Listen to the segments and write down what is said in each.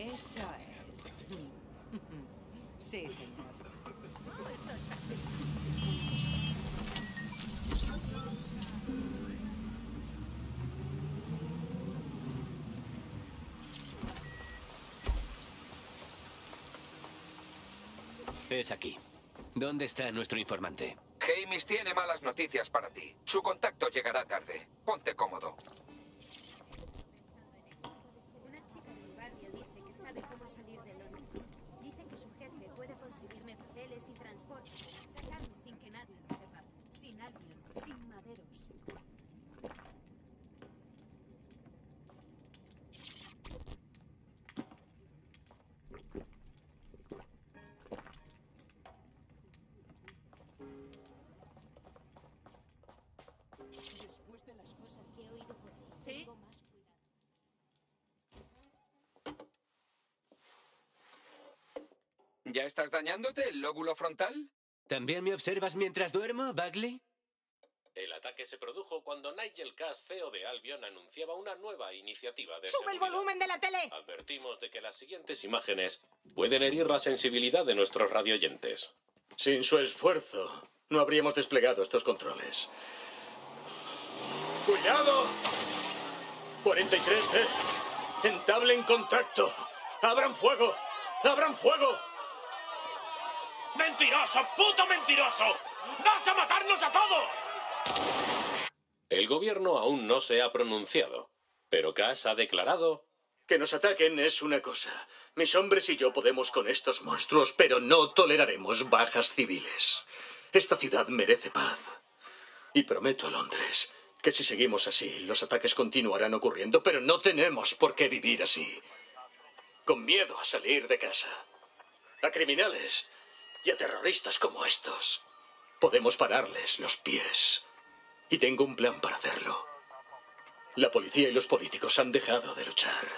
Eso es. Sí, señor. Es aquí. ¿Dónde está nuestro informante? James tiene malas noticias para ti. Su contacto llegará tarde. Ponte cómodo. Y transporte. Sacarme sin que nadie lo sepa. Sin alguien, sin maderos. ¿Ya estás dañándote el lóbulo frontal? ¿También me observas mientras duermo, Bagley? El ataque se produjo cuando Nigel Cass, CEO de Albion, anunciaba una nueva iniciativa de ¡Sube el volumen de la tele! Advertimos de que las siguientes imágenes pueden herir la sensibilidad de nuestros radioyentes. Sin su esfuerzo, no habríamos desplegado estos controles. ¡Cuidado! 43D. Entablen contacto. ¡Abran fuego! ¡Abran fuego! ¡Mentiroso! ¡Puto mentiroso! ¡Vas a matarnos a todos! El gobierno aún no se ha pronunciado, pero Cass ha declarado Que nos ataquen es una cosa. Mis hombres y yo podemos con estos monstruos, pero no toleraremos bajas civiles. Esta ciudad merece paz. Y prometo a Londres que si seguimos así, los ataques continuarán ocurriendo, pero no tenemos por qué vivir así. Con miedo a salir de casa. A criminales y a terroristas como estos. Podemos pararles los pies. Y tengo un plan para hacerlo. La policía y los políticos han dejado de luchar.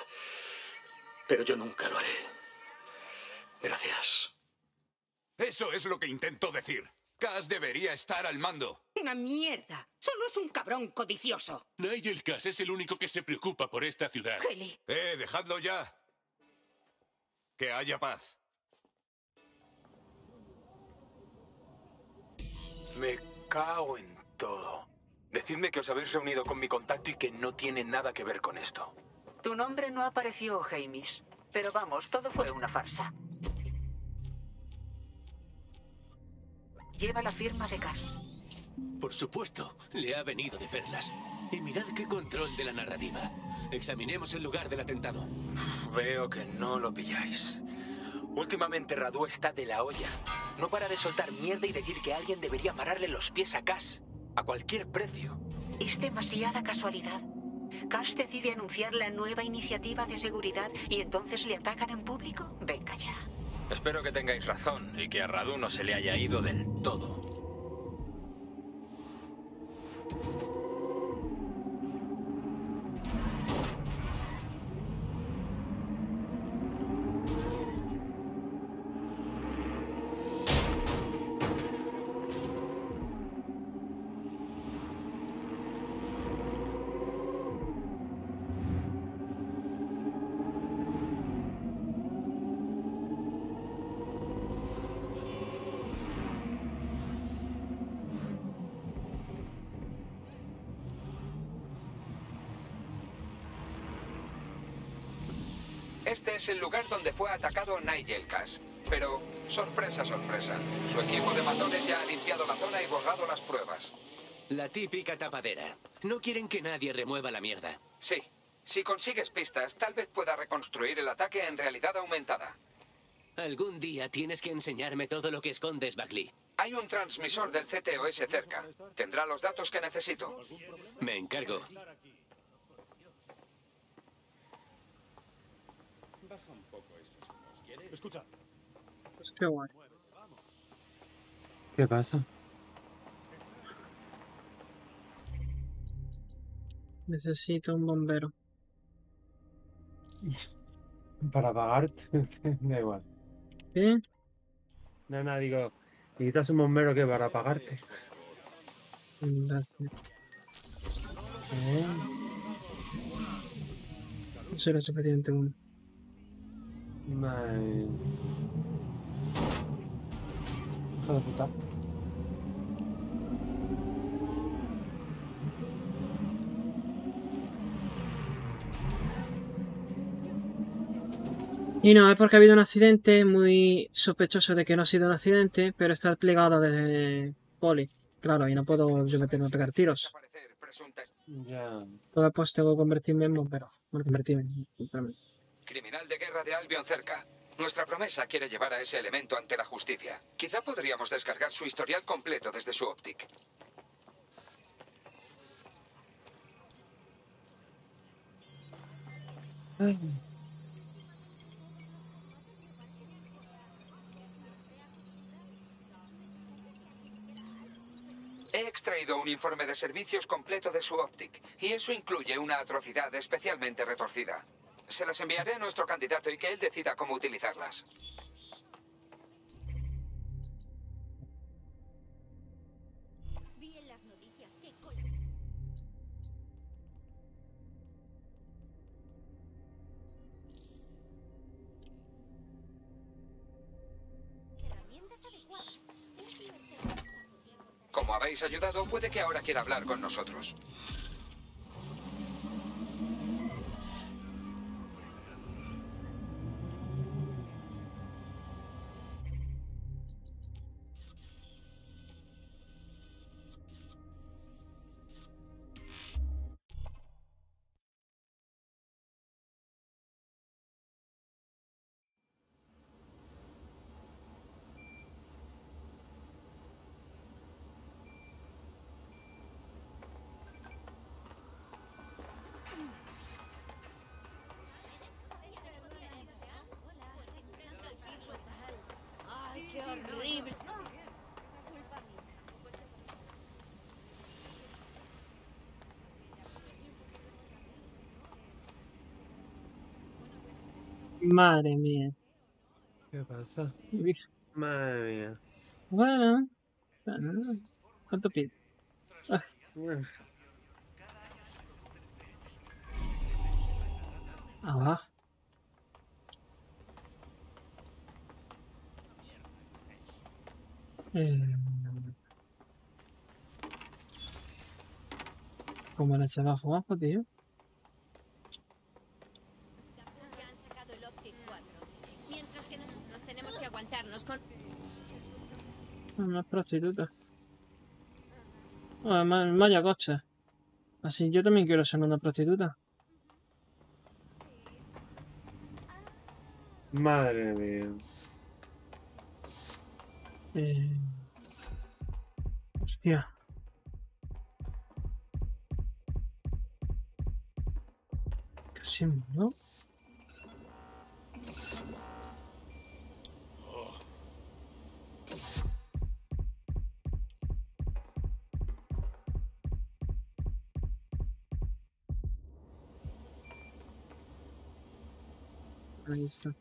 Pero yo nunca lo haré. Gracias. Eso es lo que intento decir. Cass debería estar al mando. ¡Una mierda! Solo es un cabrón codicioso. Nigel Cass es el único que se preocupa por esta ciudad. Kelly, Eh, dejadlo ya. Que haya paz. Me cago en todo. Decidme que os habéis reunido con mi contacto y que no tiene nada que ver con esto. Tu nombre no apareció, James. Pero vamos, todo fue una farsa. Lleva la firma de Cass. Por supuesto, le ha venido de perlas. Y mirad qué control de la narrativa. Examinemos el lugar del atentado. Veo que no lo pilláis. Últimamente Radu está de la olla. No para de soltar mierda y decir que alguien debería pararle los pies a Cass. A cualquier precio. Es demasiada casualidad. Cass decide anunciar la nueva iniciativa de seguridad y entonces le atacan en público. Venga ya. Espero que tengáis razón y que a Radu no se le haya ido del todo. Es el lugar donde fue atacado Nigel Cass. Pero, sorpresa, sorpresa. Su equipo de matones ya ha limpiado la zona y borrado las pruebas. La típica tapadera. No quieren que nadie remueva la mierda. Sí. Si consigues pistas, tal vez pueda reconstruir el ataque en realidad aumentada. Algún día tienes que enseñarme todo lo que escondes, Bagley. Hay un transmisor del CTOS cerca. Tendrá los datos que necesito. Me encargo. Escucha. Pues qué guay. ¿Qué pasa? Necesito un bombero. Para apagarte, da igual. ¿Qué? No, no, digo, necesitas un bombero que para apagarte. Gracias. Eh, No será suficiente uno. Madre mía. Hijo de puta. Y no, es porque ha habido un accidente muy sospechoso de que no ha sido un accidente, pero está plegado de poli. Claro, y no puedo yo meterme a pegar tiros. Ya. Todo pues tengo que convertirme en bombero. Bueno, convertirme en... Criminal de guerra de Albion cerca. Nuestra promesa quiere llevar a ese elemento ante la justicia. Quizá podríamos descargar su historial completo desde su Optic. He extraído un informe de servicios completo de su Optic, y eso incluye una atrocidad especialmente retorcida. Se las enviaré a nuestro candidato y que él decida cómo utilizarlas. Como habéis ayudado, puede que ahora quiera hablar con nosotros. Horrible. Madre mía. ¿Qué pasa? Madre mía. Bueno. bueno, ¿Cuánto pides? Ah, Ah. Eh, ¿Cómo le echaba abajo, tío? Ya han sacado el Optic 4. Mientras que nosotros tenemos que aguantarnos con... Una prostituta. Ah, ma- vaya coche. Así yo también quiero ser una prostituta. Madre mía. Eh... Hostia. Casi ¿no? Ahí está.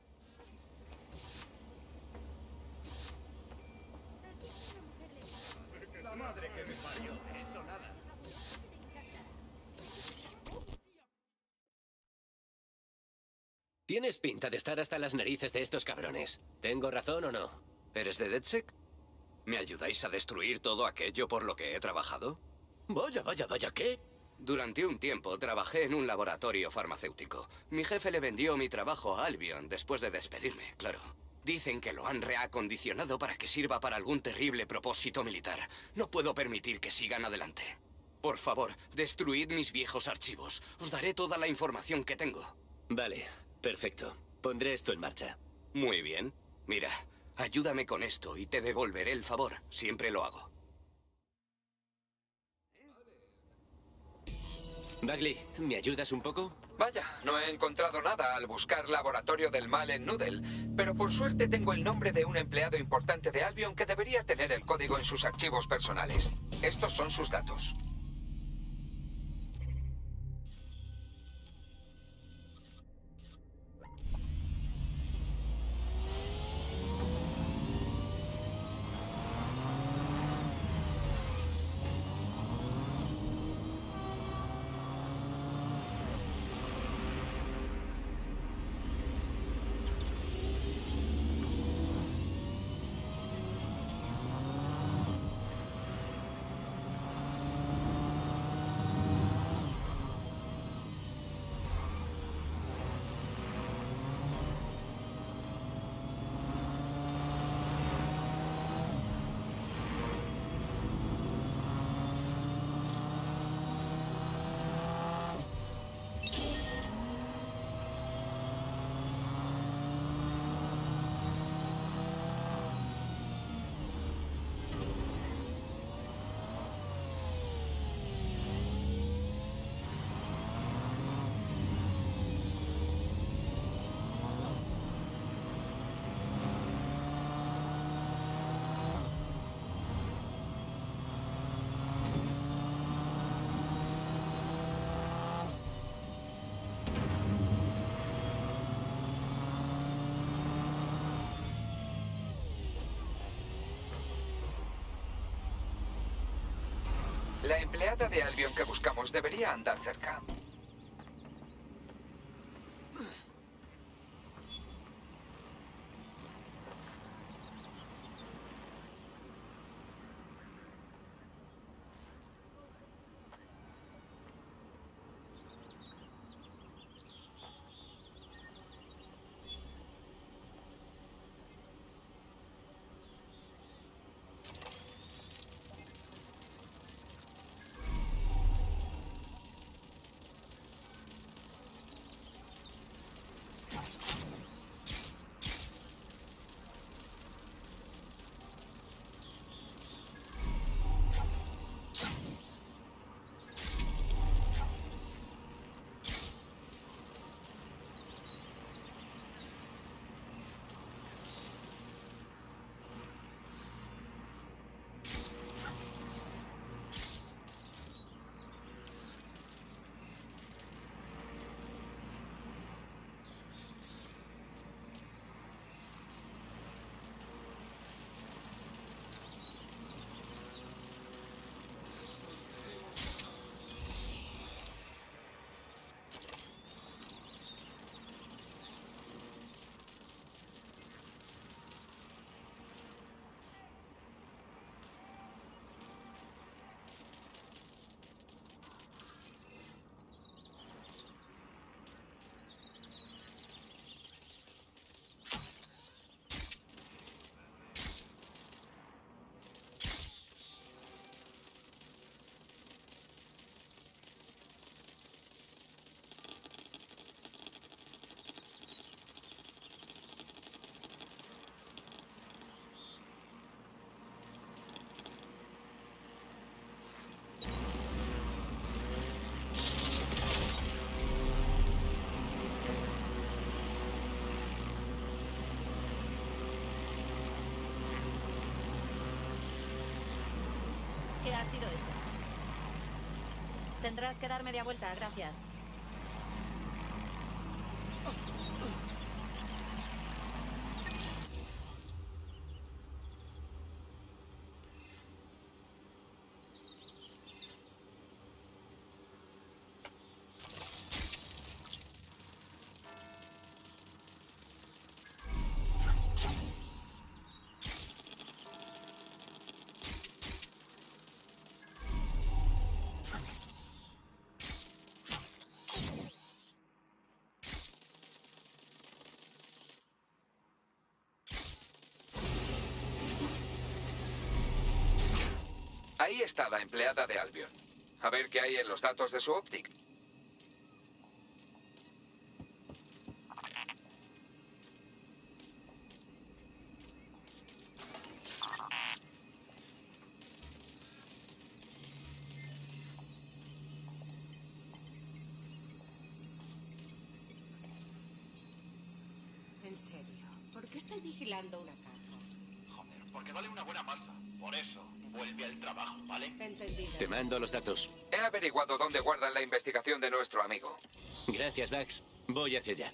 La madre que me parió, eso nada. Tienes pinta de estar hasta las narices de estos cabrones. ¿Tengo razón o no? ¿Eres de DedSec? ¿Me ayudáis a destruir todo aquello por lo que he trabajado? Vaya, vaya, vaya, ¿qué? Durante un tiempo trabajé en un laboratorio farmacéutico. Mi jefe le vendió mi trabajo a Albion después de despedirme, claro. Dicen que lo han reacondicionado para que sirva para algún terrible propósito militar. No puedo permitir que sigan adelante. Por favor, destruid mis viejos archivos. Os daré toda la información que tengo. Vale, perfecto. Pondré esto en marcha. Muy bien. Mira, ayúdame con esto y te devolveré el favor. Siempre lo hago. Bagley, ¿me ayudas un poco? Vaya, no he encontrado nada al buscar Laboratorio del Mal en Noodle, pero por suerte tengo el nombre de un empleado importante de Albion que debería tener el código en sus archivos personales. Estos son sus datos. Empleada de Albion que buscamos debería andar cerca. Tendrás que dar media vuelta, gracias. Ahí está la empleada de Albion. A ver qué hay en los datos de su Optic. En serio, ¿por qué estoy vigilando una caja? Porque vale una buena pasta. Por eso, vuelve al trabajo, ¿vale? Entendido. Te mando los datos. He averiguado dónde guardan la investigación de nuestro amigo. Gracias, Dax. Voy hacia allá.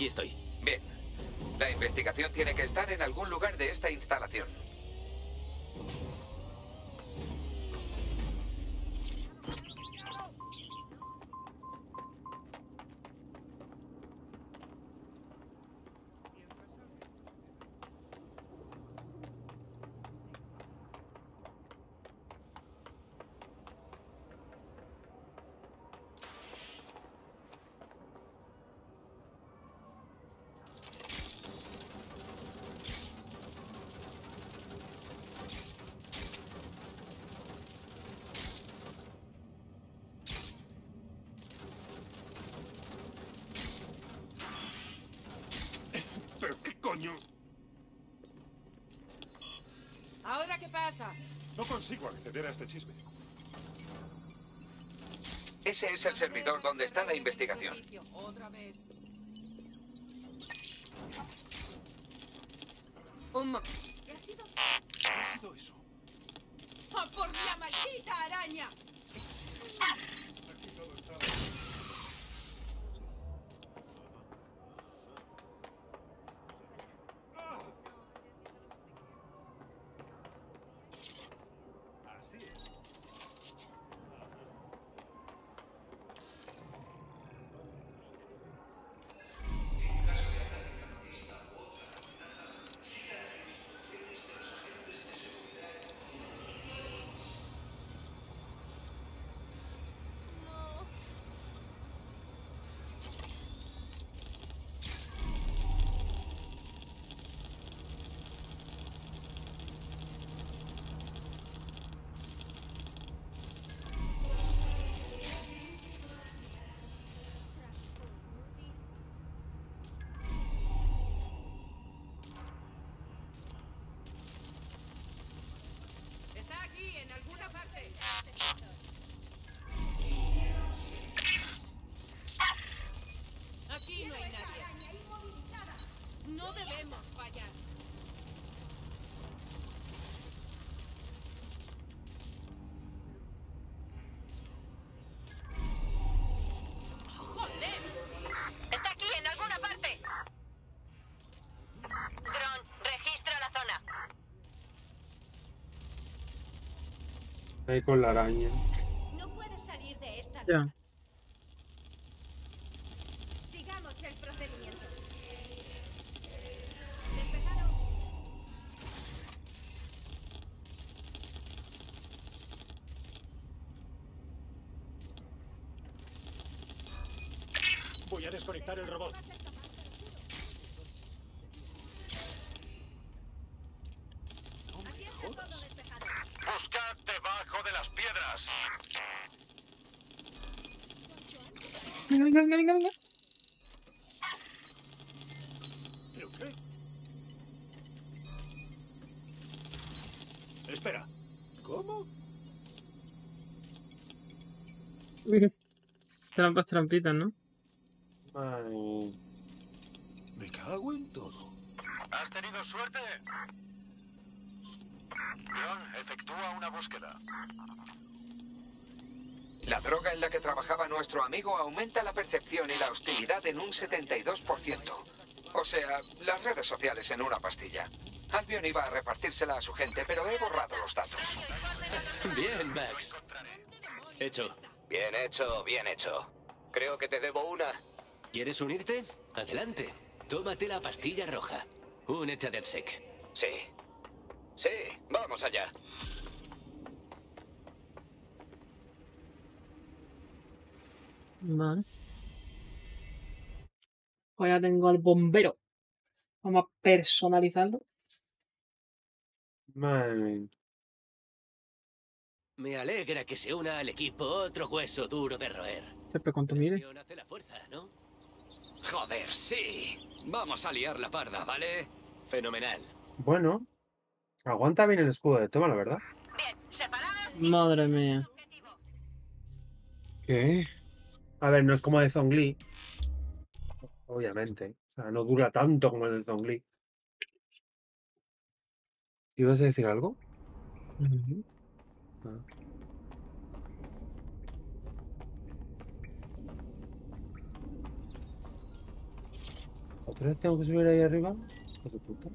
Aquí estoy. Bien. La investigación tiene que estar en algún lugar de esta instalación. Consigo acceder a este chisme. Ese es el servidor donde está la investigación. Otra vez. Un ¿Qué ha sido? ¿Qué ha sido eso? ¡Ah, por la maldita araña! Ahí con la araña. No puedes salir de esta Ya. lucha. Sigamos el procedimiento. Voy a desconectar el robot. Aquí está todo despejado. Buscad debajo de las piedras. Venga, venga, venga, venga, venga. ¿Pero qué? Espera. ¿Cómo? Uy, Trampas, trampitas, ¿no? Ay. Me cago en todo. ¿Has tenido suerte? John, efectúa una búsqueda. La droga en la que trabajaba nuestro amigo aumenta la percepción y la hostilidad en un 72%. O sea, las redes sociales en una pastilla. Albion iba a repartírsela a su gente, pero he borrado los datos. Bien, Max. Hecho. Bien hecho, bien hecho. Creo que te debo una. ¿Quieres unirte? Adelante. Tómate la pastilla roja. Únete a DedSec. Sí. Sí, vamos allá. Vale. Pues ya tengo al bombero. Vamos a personalizarlo. Man. Me alegra que se una al equipo otro hueso duro de roer. Siempre con tu hace la fuerza, ¿no? Joder, sí. Vamos a liar la parda, ¿vale? Fenomenal. Bueno. Aguanta bien el escudo de toma, la verdad. Madre mía. ¿Qué? A ver, no es como de Zongli. Obviamente. O sea, no dura tanto como el de Zongli. ¿Ibas a decir algo? ¿Otra vez tengo que subir ahí arriba? Hijo puta.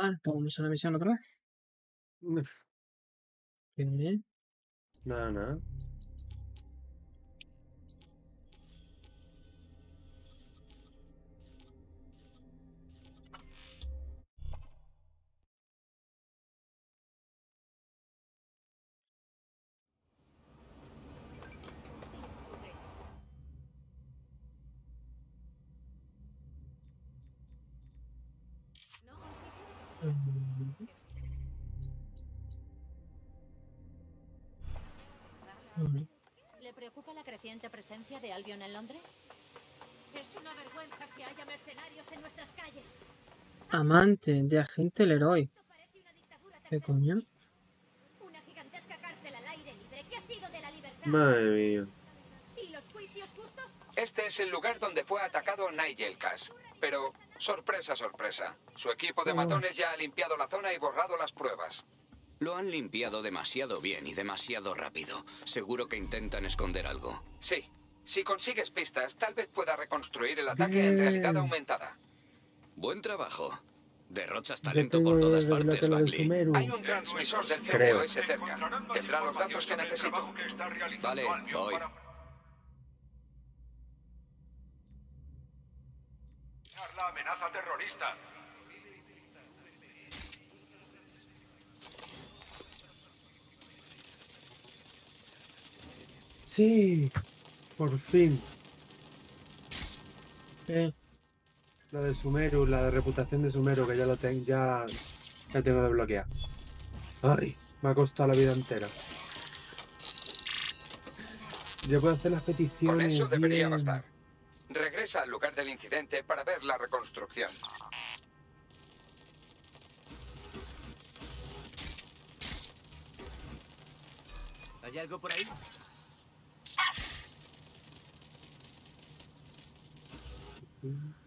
Vale, vamos a la misión otra vez. Ok. Nada, Albion en Londres? Es una vergüenza que haya mercenarios en nuestras calles. Amante de agente Leroy. ¿Qué coño? Una gigantesca cárcel al aire libre. ¿Qué ha sido de la libertad? Madre mía. ¿Y los juicios justos? Este es el lugar donde fue atacado Nigel Cass. Pero, sorpresa, sorpresa. Su equipo de Oh. matones ya ha limpiado la zona y borrado las pruebas. Lo han limpiado demasiado bien y demasiado rápido. Seguro que intentan esconder algo. Sí. Si consigues pistas, tal vez pueda reconstruir el ataque en realidad aumentada. Buen trabajo. Derrochas talento por todas partes, Bagley. Hay un transmisor del Creo. CDOS cerca. Tendrá los datos que necesito. Vale, voy. La amenaza terrorista. Sí, por fin. ¿Qué? La de Sumeru, la de reputación de Sumeru, que ya lo tengo, ya, ya tengo desbloqueado. Ay, me ha costado la vida entera. Ya puedo hacer las Con peticiones. eso debería bien. bastar. Regresa al lugar del incidente para ver la reconstrucción. ¿Hay algo por ahí? Mm-hmm.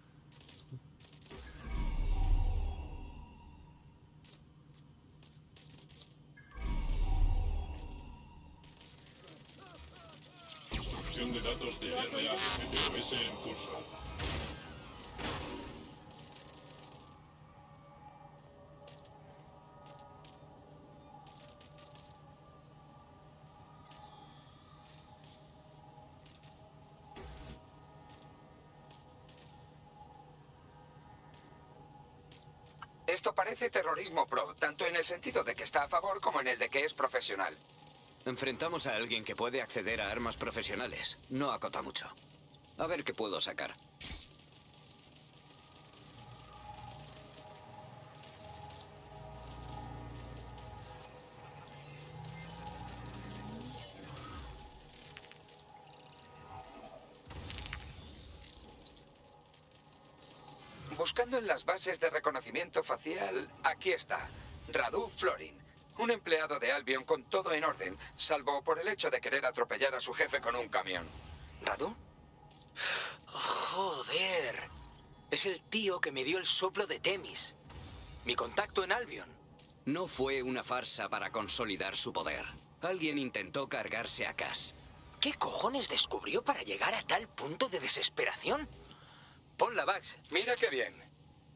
Parece terrorismo pro, tanto en el sentido de que está a favor como en el de que es profesional. Enfrentamos a alguien que puede acceder a armas profesionales. No acota mucho. A ver qué puedo sacar. Buscando en las bases de reconocimiento facial, aquí está. Radu Florin. Un empleado de Albion con todo en orden, salvo por el hecho de querer atropellar a su jefe con un camión. ¿Radu? Joder. Es el tío que me dio el soplo de Temis. Mi contacto en Albion. No fue una farsa para consolidar su poder. Alguien intentó cargarse a Cass. ¿Qué cojones descubrió para llegar a tal punto de desesperación? Ponla, Bax. Mira qué bien.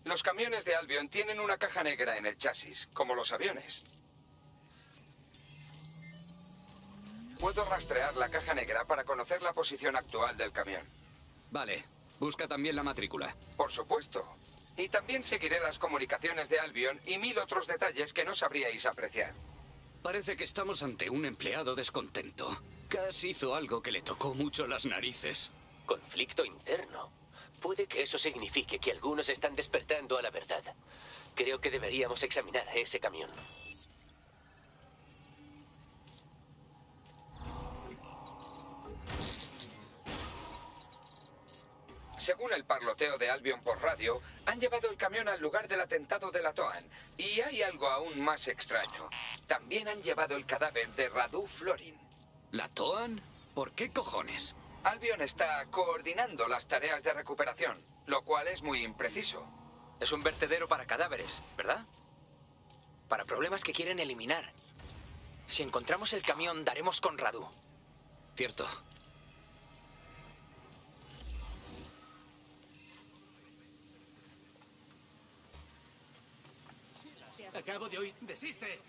Los camiones de Albion tienen una caja negra en el chasis, como los aviones. Puedo rastrear la caja negra para conocer la posición actual del camión. Vale. Busca también la matrícula. Por supuesto. Y también seguiré las comunicaciones de Albion y mil otros detalles que no sabríais apreciar. Parece que estamos ante un empleado descontento. Cass hizo algo que le tocó mucho las narices. Conflicto interno. Puede que eso signifique que algunos están despertando a la verdad. Creo que deberíamos examinar ese camión. Según el parloteo de Albion por radio, han llevado el camión al lugar del atentado de la Toan. Y hay algo aún más extraño. También han llevado el cadáver de Radu Florin. ¿La Toan? ¿Por qué cojones? Albion está coordinando las tareas de recuperación, lo cual es muy impreciso. Es un vertedero para cadáveres, ¿verdad? Para problemas que quieren eliminar. Si encontramos el camión, daremos con Radu. Cierto. Acabo de oír. ¡Desiste!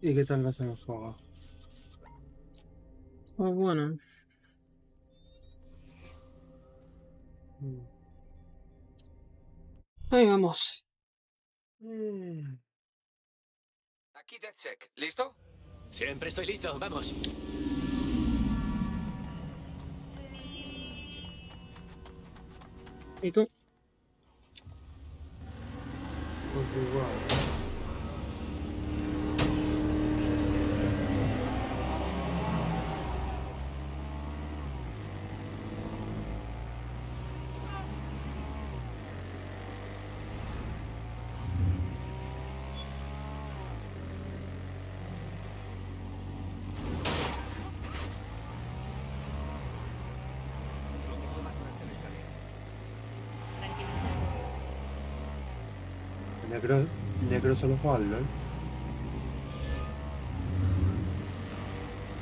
¿Y qué tal vas en el juego? Pues bueno. Mm. Ahí vamos. Aquí DeadSec. ¿Listo? Siempre estoy listo. Vamos. Negro solo juega al LOL.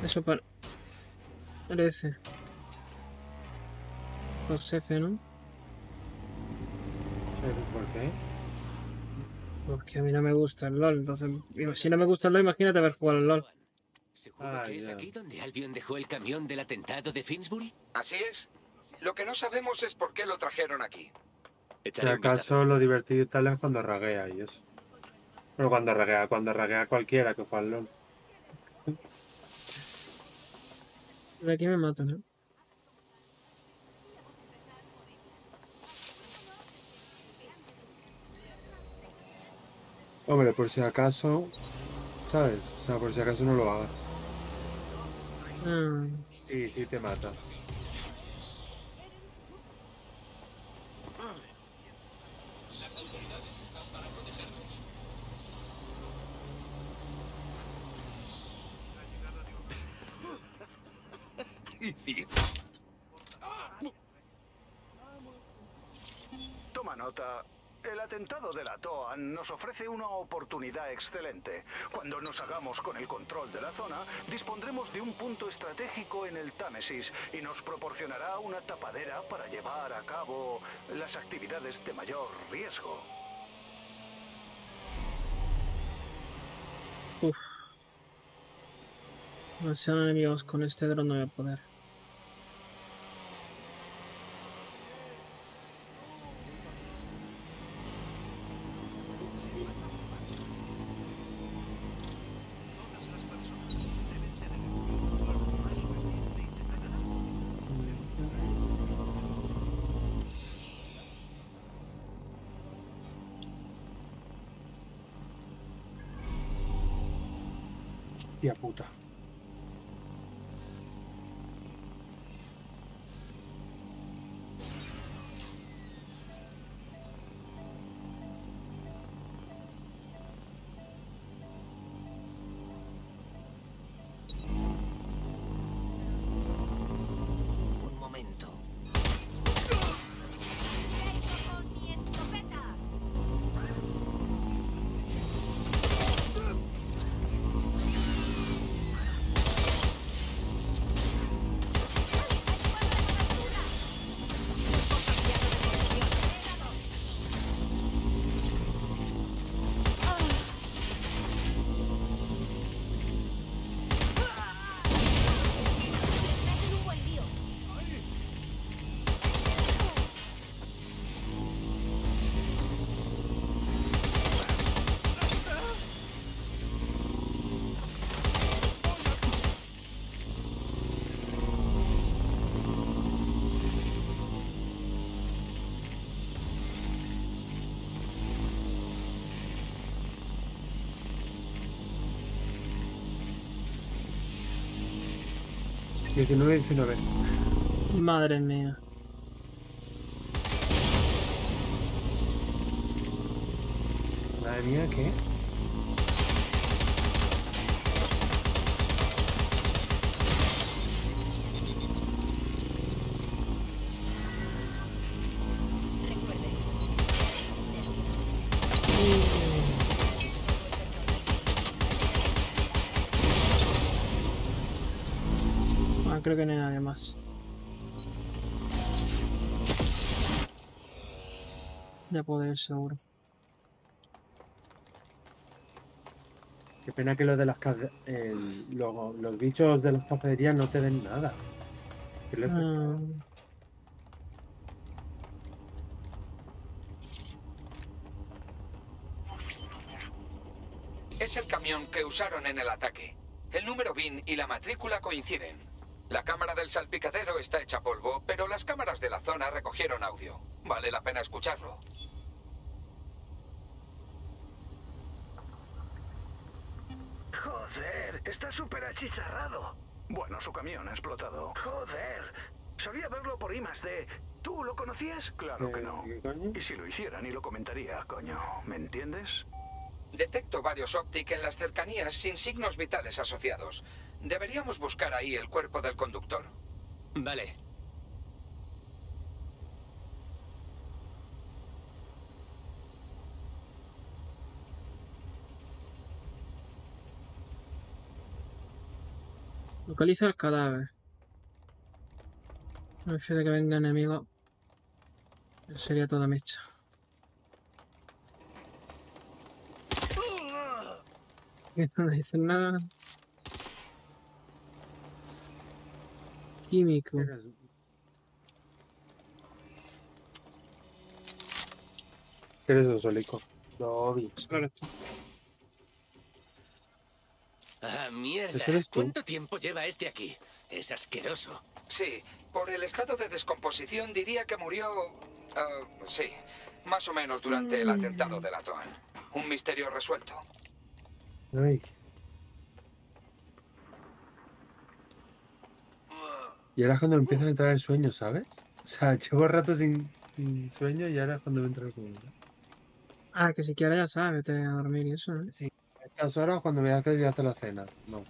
Eso para... Parece. Los F, ¿no? ¿Pero ¿Por qué? Porque a mí no me gusta el LOL. Entonces, si no me gusta el LOL, imagínate ver jugar al LOL. ¿Seguro que es aquí donde Albion dejó el camión del atentado de Finsbury? Así es. Lo que no sabemos es por qué lo trajeron aquí. Si acaso lo divertido y tal es cuando raguea y eso. Pero cuando raguea, cuando raguea cualquiera que juega al LOL. De aquí me matan, ¿eh? Hombre, por si acaso, ¿sabes? O sea, por si acaso no lo hagas. Ah, Sí, sí te matas. Las autoridades están para protegernos. Toma nota. El atentado de la TOAN ofrece una oportunidad excelente. Cuando nos hagamos con el control de la zona, dispondremos de un punto estratégico en el Támesis y nos proporcionará una tapadera para llevar a cabo las actividades de mayor riesgo. Uf. No sean enemigos con este dron voy a poder. Diecinueve, diecinueve. Madre mía. Madre mía, ¿qué? Creo que no hay nadie más. Ya puedo ir seguro. Qué pena que los de las cade- el- lo- los bichos de las cafeterías no te den nada. ¿Qué les Ah, Es el camión que usaron en el ataque. El número BIN y la matrícula coinciden. La cámara del salpicadero está hecha polvo, pero las cámaras de la zona recogieron audio. Vale la pena escucharlo. Joder, está súper achicharrado. Bueno, su camión ha explotado. Joder, solía verlo por I más D. ¿Tú lo conocías? Claro que no. Y si lo hiciera, ni lo comentaría, coño. ¿Me entiendes? Detecto varios Optic en las cercanías sin signos vitales asociados. Deberíamos buscar ahí el cuerpo del conductor. Vale. Localiza el cadáver. No de que venga enemigo. Sería toda mecha. No dicen nada. Químico. ¿Qué eres eso, Solico? Dobby. Ah, mierda. ¿Ese eres tú? ¿Cuánto tiempo lleva este aquí? Es asqueroso. Sí, por el estado de descomposición diría que murió... ah, sí, más o menos durante el atentado de la Toan. Un misterio resuelto. Ay. Y ahora es cuando me empiezan a entrar el sueño, ¿sabes? O sea, llevo rato sin, sin sueño y ahora es cuando me entra el sueño. Ah, que si quieres ya sabes, vete a dormir y eso, ¿eh? Sí. A estas horas cuando voy a hacer, voy a hacer la cena. No.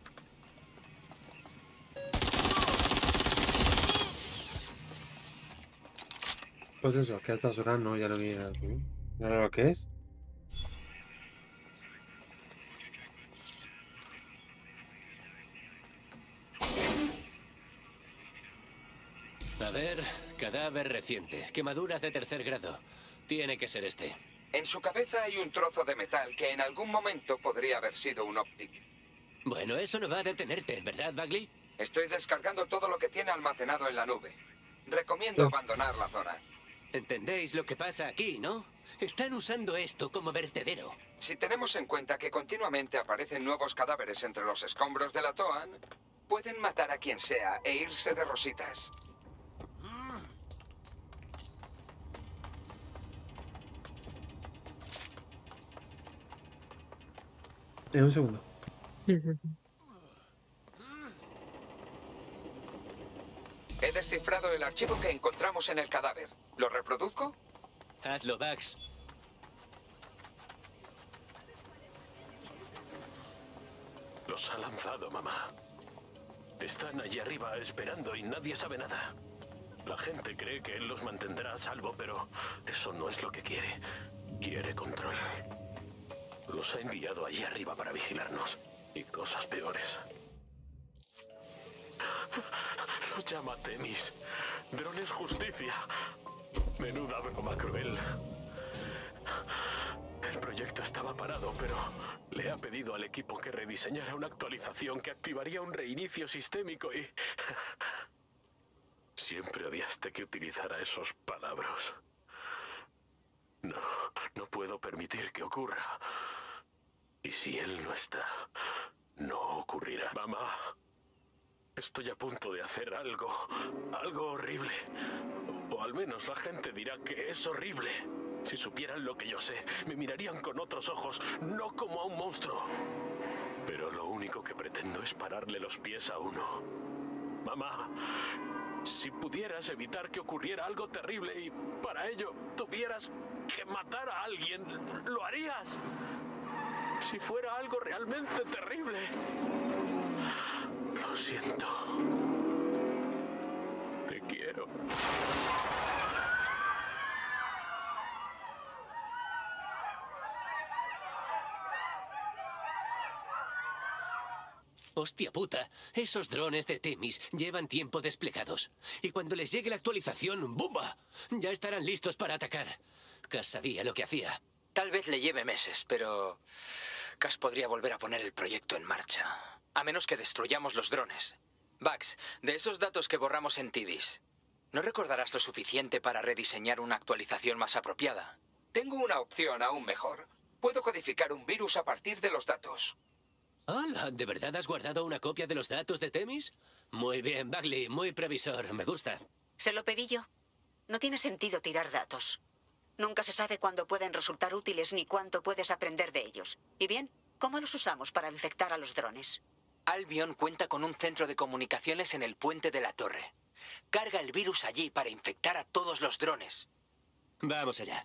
Pues eso, que a estas horas no, ya lo vi. ¿Ya lo que es? Cadáver reciente. Quemaduras de tercer grado. Tiene que ser este. En su cabeza hay un trozo de metal que en algún momento podría haber sido un Optic. Bueno, eso no va a detenerte, ¿verdad, Bagley? Estoy descargando todo lo que tiene almacenado en la nube. Recomiendo abandonar la zona. ¿Entendéis lo que pasa aquí, no? Están usando esto como vertedero. Si tenemos en cuenta que continuamente aparecen nuevos cadáveres entre los escombros de la Toan, pueden matar a quien sea e irse de rositas. Eh, un segundo. He descifrado el archivo que encontramos en el cadáver. ¿Lo reproduzco? Hazlo, Bax. Los ha lanzado, mamá. Están allí arriba esperando y nadie sabe nada. La gente cree que él los mantendrá a salvo, pero eso no es lo que quiere. Quiere control. Los ha enviado allí arriba para vigilarnos. Y cosas peores. Los llama Temis. Drones justicia. Menuda broma cruel. El proyecto estaba parado, pero le ha pedido al equipo que rediseñara una actualización que activaría un reinicio sistémico y... Siempre odiaste que utilizara esos palabras. No, no puedo permitir que ocurra. Y si él no está, no ocurrirá. Mamá, estoy a punto de hacer algo, algo horrible. O al menos la gente dirá que es horrible. Si supieran lo que yo sé, me mirarían con otros ojos, no como a un monstruo. Pero lo único que pretendo es pararle los pies a uno. Mamá, si pudieras evitar que ocurriera algo terrible y para ello tuvieras que matar a alguien, ¿lo harías? Si fuera algo realmente terrible. Lo siento. Te quiero. Hostia puta, esos drones de Temis llevan tiempo desplegados. Y cuando les llegue la actualización, ¡bumba! Ya estarán listos para atacar. Cas sabía lo que hacía. Tal vez le lleve meses, pero Cass podría volver a poner el proyecto en marcha. A menos que destruyamos los drones. Vax, de esos datos que borramos en Tidis, ¿no recordarás lo suficiente para rediseñar una actualización más apropiada? Tengo una opción aún mejor. Puedo codificar un virus a partir de los datos. ¡Hala! ¿De verdad has guardado una copia de los datos de Temis? Muy bien, Bagley, muy previsor, me gusta. Se lo pedí yo. No tiene sentido tirar datos. Nunca se sabe cuándo pueden resultar útiles ni cuánto puedes aprender de ellos. Y bien, ¿cómo los usamos para infectar a los drones? Albion cuenta con un centro de comunicaciones en el puente de la torre. Carga el virus allí para infectar a todos los drones. Vamos allá.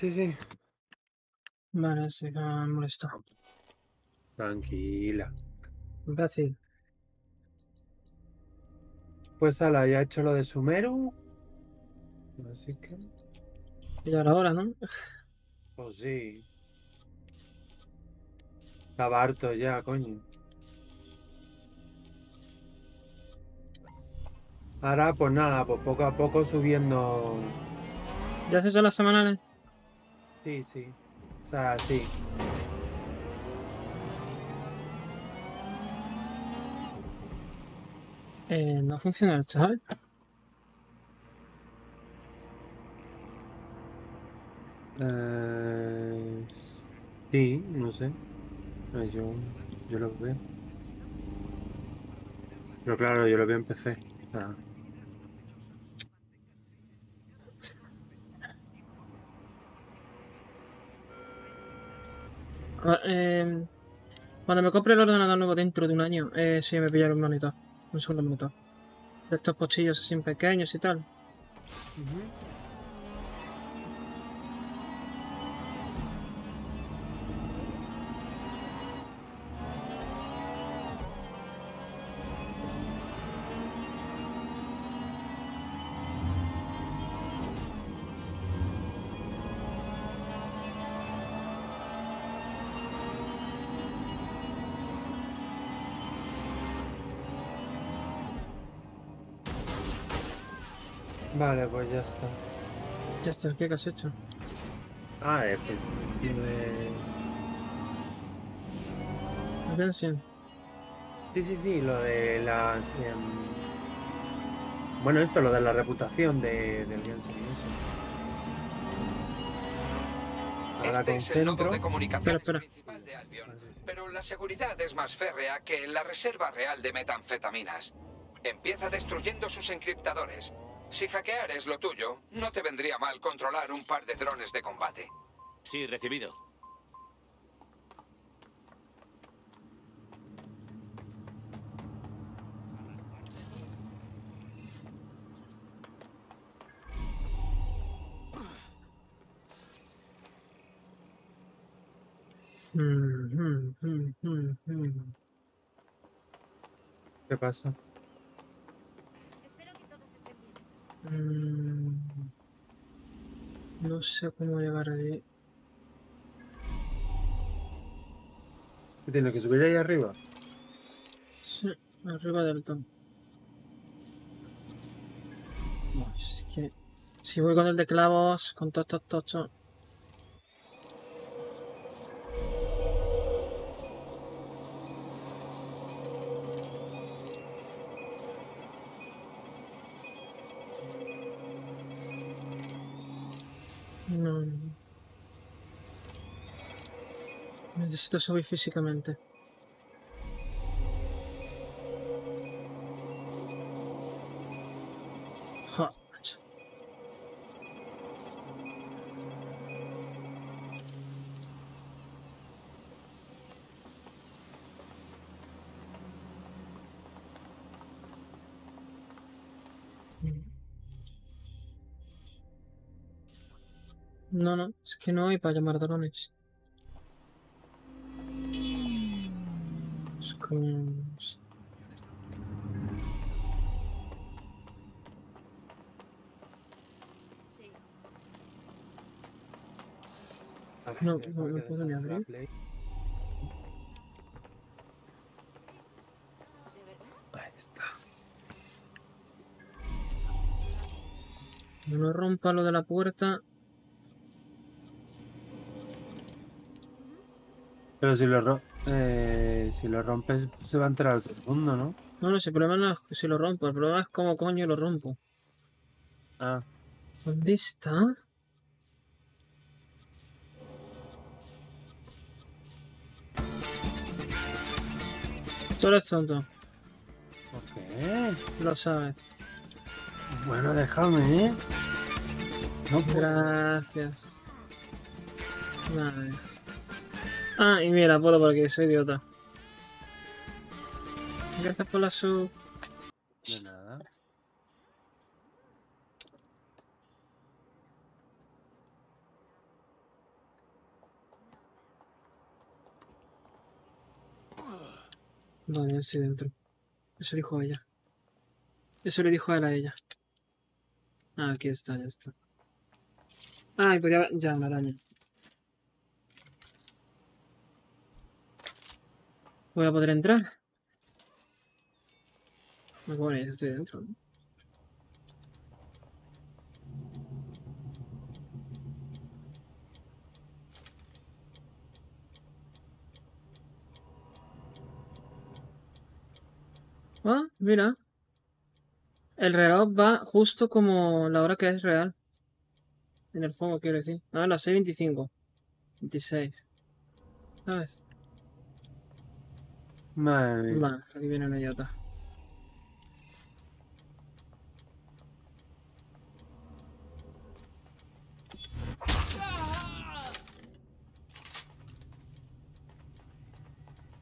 Sí, sí. Vale, sí que me ha molestado. Tranquila. Fácil. Pues ala, ya he hecho lo de Sumeru. Así que. Y ahora ahora, ¿no? Pues sí. Estaba harto ya, coño. Ahora, pues nada, pues poco a poco subiendo. ¿Ya has hecho las semanales? Sí, sí. O sea, sí. Eh, no funciona el chat. Eh, sí, no sé. Yo, yo lo veo. Pero claro, yo lo veo en PC. Ah, eh, cuando me compre el ordenador nuevo dentro de un año, eh, sí me pillaré un monitor. Un segundo monitor. De estos pochillos así pequeños y tal. Ya está. Ya está, ¿qué has hecho? Ah, eh, pues. lo de- Atención. Sí, sí, sí, lo de las. em, Bueno, esto, lo de la reputación de, del Genshin y eso. Ahora Este es el nodo de comunicaciones Espera, principal de Albion, pero la seguridad es más férrea que la reserva real de metanfetaminas. Empieza destruyendo sus encriptadores. Si hackear es lo tuyo, no te vendría mal controlar un par de drones de combate. Sí, recibido. Mm, mm, mm. ¿Qué pasa? Mm, No sé cómo llegar allí. ¿Qué ¿Tiene que subir ahí arriba? Sí, arriba del. No, es que si voy con el de clavos, con estos tochos. Necesito subir físicamente. Ja, macho. No, no, es que no hay para llamar drones. No, no, no puedo ni abrir. Ahí está. No rompa lo de la puerta. Pero si lo, ro- eh, si lo rompes, se va a enterar todo el mundo, ¿no? No, no, si el problema no es si lo rompo, el problema es cómo coño lo rompo. Ah. ¿Dónde está? Tú eres tonto, ¿Por qué? lo sabes. Bueno, déjame, ¿eh? No puedo. Gracias. Vale. Ah, y mira, puedo por aquí, soy idiota. Gracias por la sub. De nada. Vale, ya estoy dentro. Eso dijo ella. Eso le dijo él a ella. Ah, aquí está, ya está. Ah, y podía... Ya, la araña. ¿Voy a poder entrar? Bueno, ya estoy dentro. ¿no? Ah, mira. El reloj va justo como la hora que es real. En el juego, quiero decir. Ah, las 6.25. 26. ¿Sabes? Madre mía. Va, aquí viene una idiota.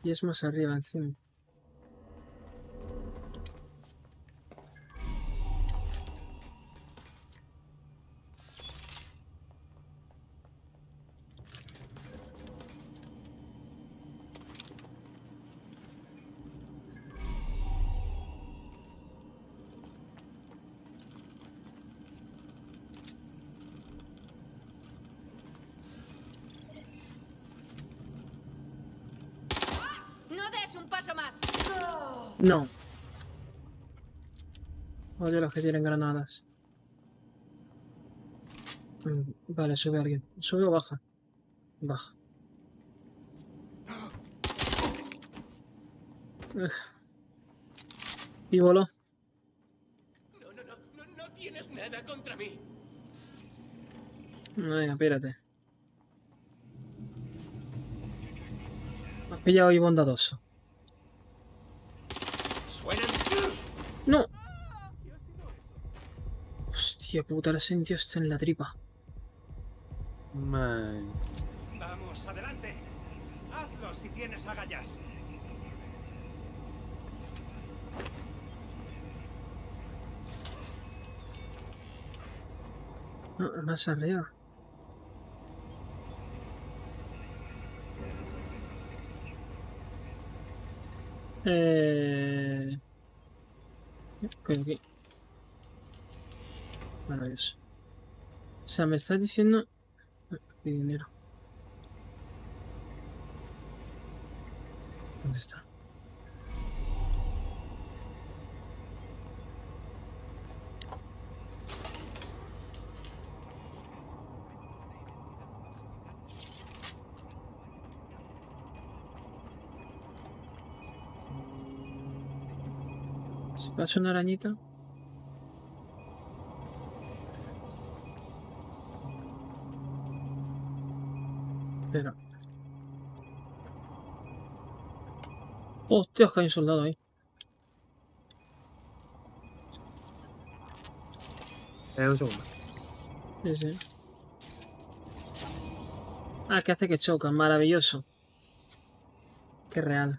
Y es más arriba encima. No des un paso más. No. Odio los que tienen granadas. Mm, Vale, sube alguien. ¿Sube o baja? Baja. Y voló. No, no, no, no, no tienes nada contra mí. Venga, espérate. Me has pillado y bondadoso. ¡No! Hostia puta, le sentí esto en la tripa. Madre. Vamos, adelante. Hazlo si tienes agallas. No, más arriba. Eh... Maravilloso. O sea, me estás diciendo... Mi dinero. ¿Dónde está? ¿Se pasa una arañita? Espera. Hostia, que hay un soldado ahí. Eh, un segundo. Sí, sí. Ah, que hace que chocan. Maravilloso. Qué real.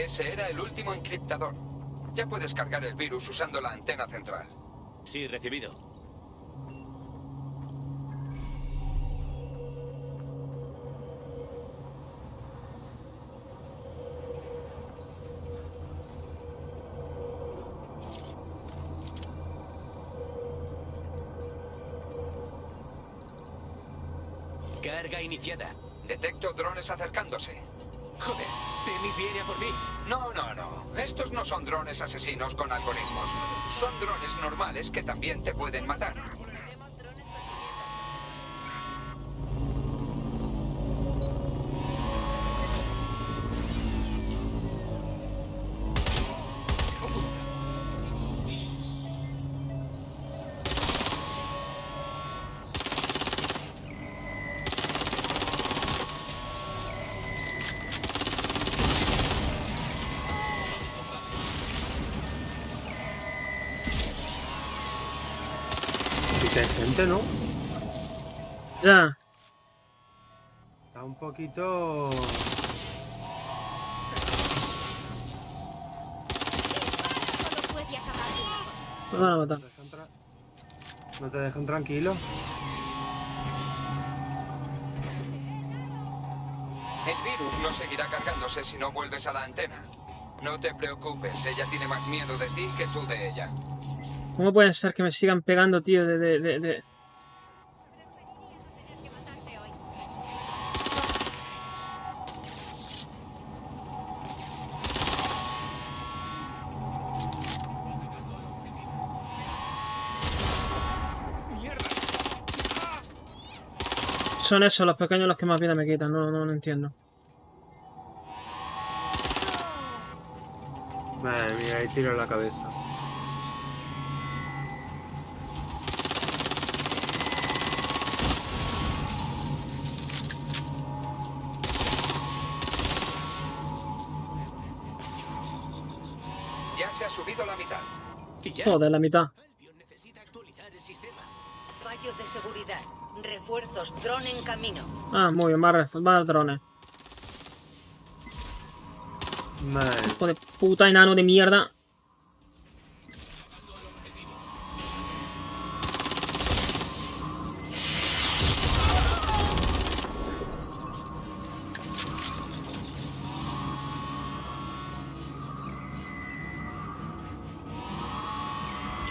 Ese era el último encriptador. Ya puedes cargar el virus usando la antena central. Sí, recibido. Carga iniciada. Detecto drones acercándose. Joder, No, no, no. Estos no son drones asesinos con algoritmos. Son drones normales que también te pueden matar. Tranquilo. El virus no seguirá cargándose si no vuelves a la antena. No te preocupes, ella tiene más miedo de ti que tú de ella. ¿Cómo puede ser que me sigan pegando, tío? De, de, de, de- Son esos, los pequeños los que más vida me quitan. No, no, no entiendo. Madre mía, ahí tiro en la cabeza. Ya se ha subido la mitad. Joder, la mitad. Fallo de seguridad. Refuerzos, dron en camino. Ah, muy bien, más, ref- más drones. Madre. Hijo de puta enano de mierda.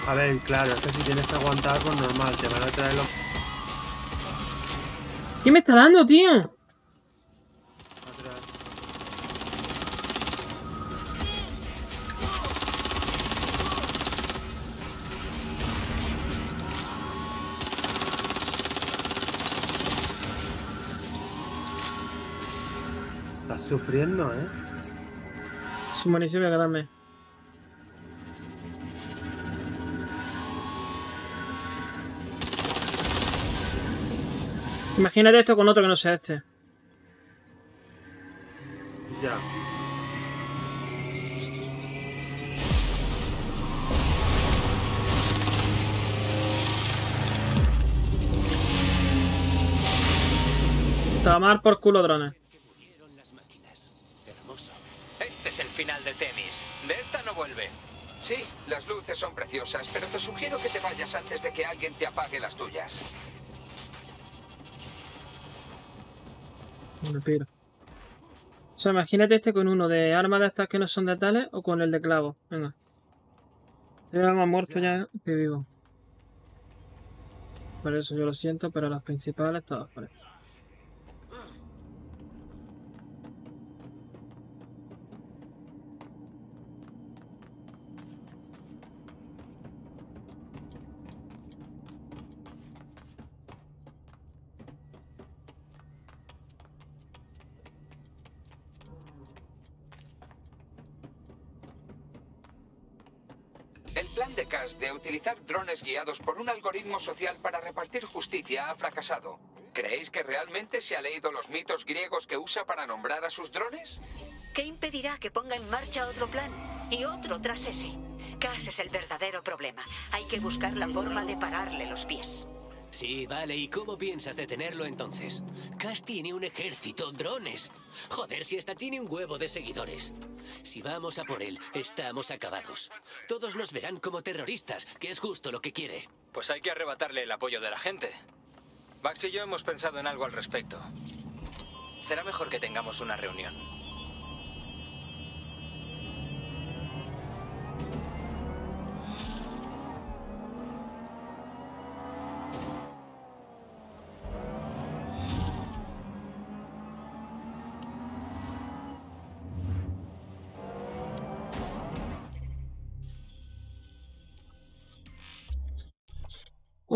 A ver, claro, es que si tienes que aguantar, pues normal, te van a traer los... ¿Qué me está dando, tío? Estás sufriendo, ¿eh? Su munición voy a quedarme. Imagínate esto con otro que no sea este. Ya. Tomar por culo drones. Este es el final de Temis. De esta no vuelve. Sí, las luces son preciosas, pero te sugiero que te vayas antes de que alguien te apague las tuyas. Me piro. O sea, imagínate este con uno de armas de estas que no son letales o con el de clavo. Venga. Estoy más muerto ya que vivo. Por eso yo lo siento, pero las principales todas por eso. El plan de Cass de utilizar drones guiados por un algoritmo social para repartir justicia ha fracasado. ¿Creéis que realmente se ha leído los mitos griegos que usa para nombrar a sus drones? ¿Qué impedirá que ponga en marcha otro plan? Y otro tras ese. Cass es el verdadero problema. Hay que buscar la forma de pararle los pies. Sí, vale, ¿y cómo piensas detenerlo entonces? Cass tiene un ejército, drones. Joder, si esta tiene un huevo de seguidores. Si vamos a por él, estamos acabados. Todos nos verán como terroristas, que es justo lo que quiere. Pues hay que arrebatarle el apoyo de la gente. Bax y yo hemos pensado en algo al respecto. Será mejor que tengamos una reunión.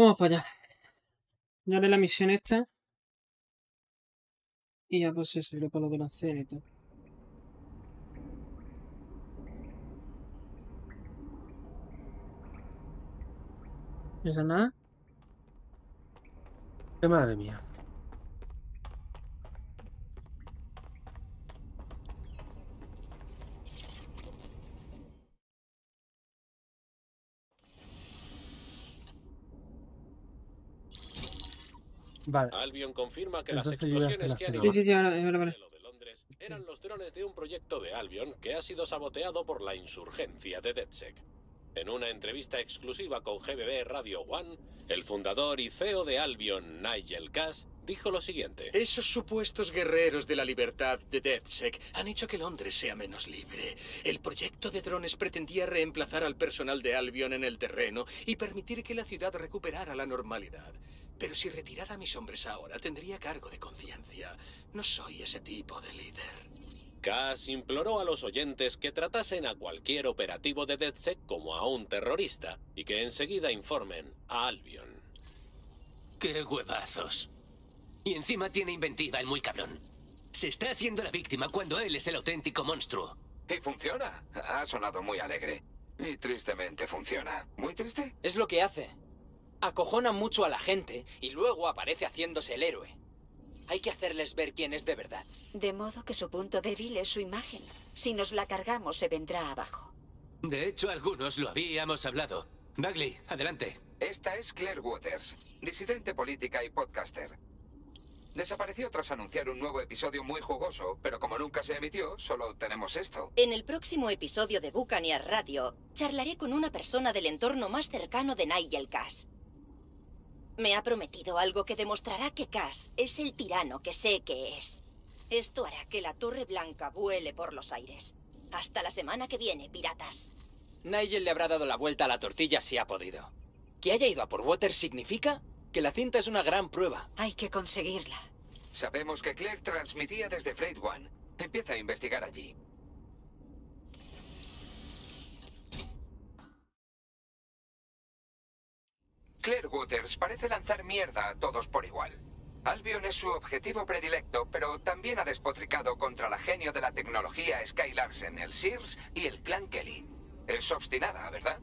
Vamos para allá. Ya la misión esta. Y ya pues eso, iré para lo de la cena y tal. ¿Eso es nada? ¡Qué madre mía! Vale. Albion confirma que las Entonces explosiones que han cena. Sí, de Londres eran los drones de un proyecto de Albion que ha sido saboteado por la insurgencia de DedSec. En una entrevista exclusiva con GBB Radio One, el fundador y CEO de Albion, Nigel Cass, dijo lo siguiente. Esos supuestos guerreros de la libertad de DeathSec han hecho que Londres sea menos libre. El proyecto de drones pretendía reemplazar al personal de Albion en el terreno y permitir que la ciudad recuperara la normalidad. Pero si retirara a mis hombres ahora, tendría cargo de conciencia. No soy ese tipo de líder. Cass imploró a los oyentes que tratasen a cualquier operativo de DedSec como a un terrorista y que enseguida informen a Albion. ¡Qué huevazos! Y encima tiene inventiva el muy cabrón. Se está haciendo la víctima cuando él es el auténtico monstruo. Y funciona. Ha sonado muy alegre. Y tristemente funciona. ¿Muy triste? Es lo que hace. Acojona mucho a la gente y luego aparece haciéndose el héroe. Hay que hacerles ver quién es de verdad. De modo que su punto débil es su imagen. Si nos la cargamos, se vendrá abajo. De hecho, algunos lo habíamos hablado. Bagley, adelante. Esta es Claire Waters, disidente política y podcaster. Desapareció tras anunciar un nuevo episodio muy jugoso, pero como nunca se emitió, solo tenemos esto. En el próximo episodio de Buccaneer Radio, charlaré con una persona del entorno más cercano de Nigel Cass. Me ha prometido algo que demostrará que Cass es el tirano que sé que es. Esto hará que la Torre Blanca vuele por los aires. Hasta la semana que viene, piratas. Nigel le habrá dado la vuelta a la tortilla si ha podido. Que haya ido a por Waters significa que la cinta es una gran prueba. Hay que conseguirla. Sabemos que Claire transmitía desde Freight One. Empieza a investigar allí. Claire Waters parece lanzar mierda a todos por igual. Albion es su objetivo predilecto, pero también ha despotricado contra la genio de la tecnología Sky Larsen, el Sears y el clan Kelly. Es obstinada, ¿verdad?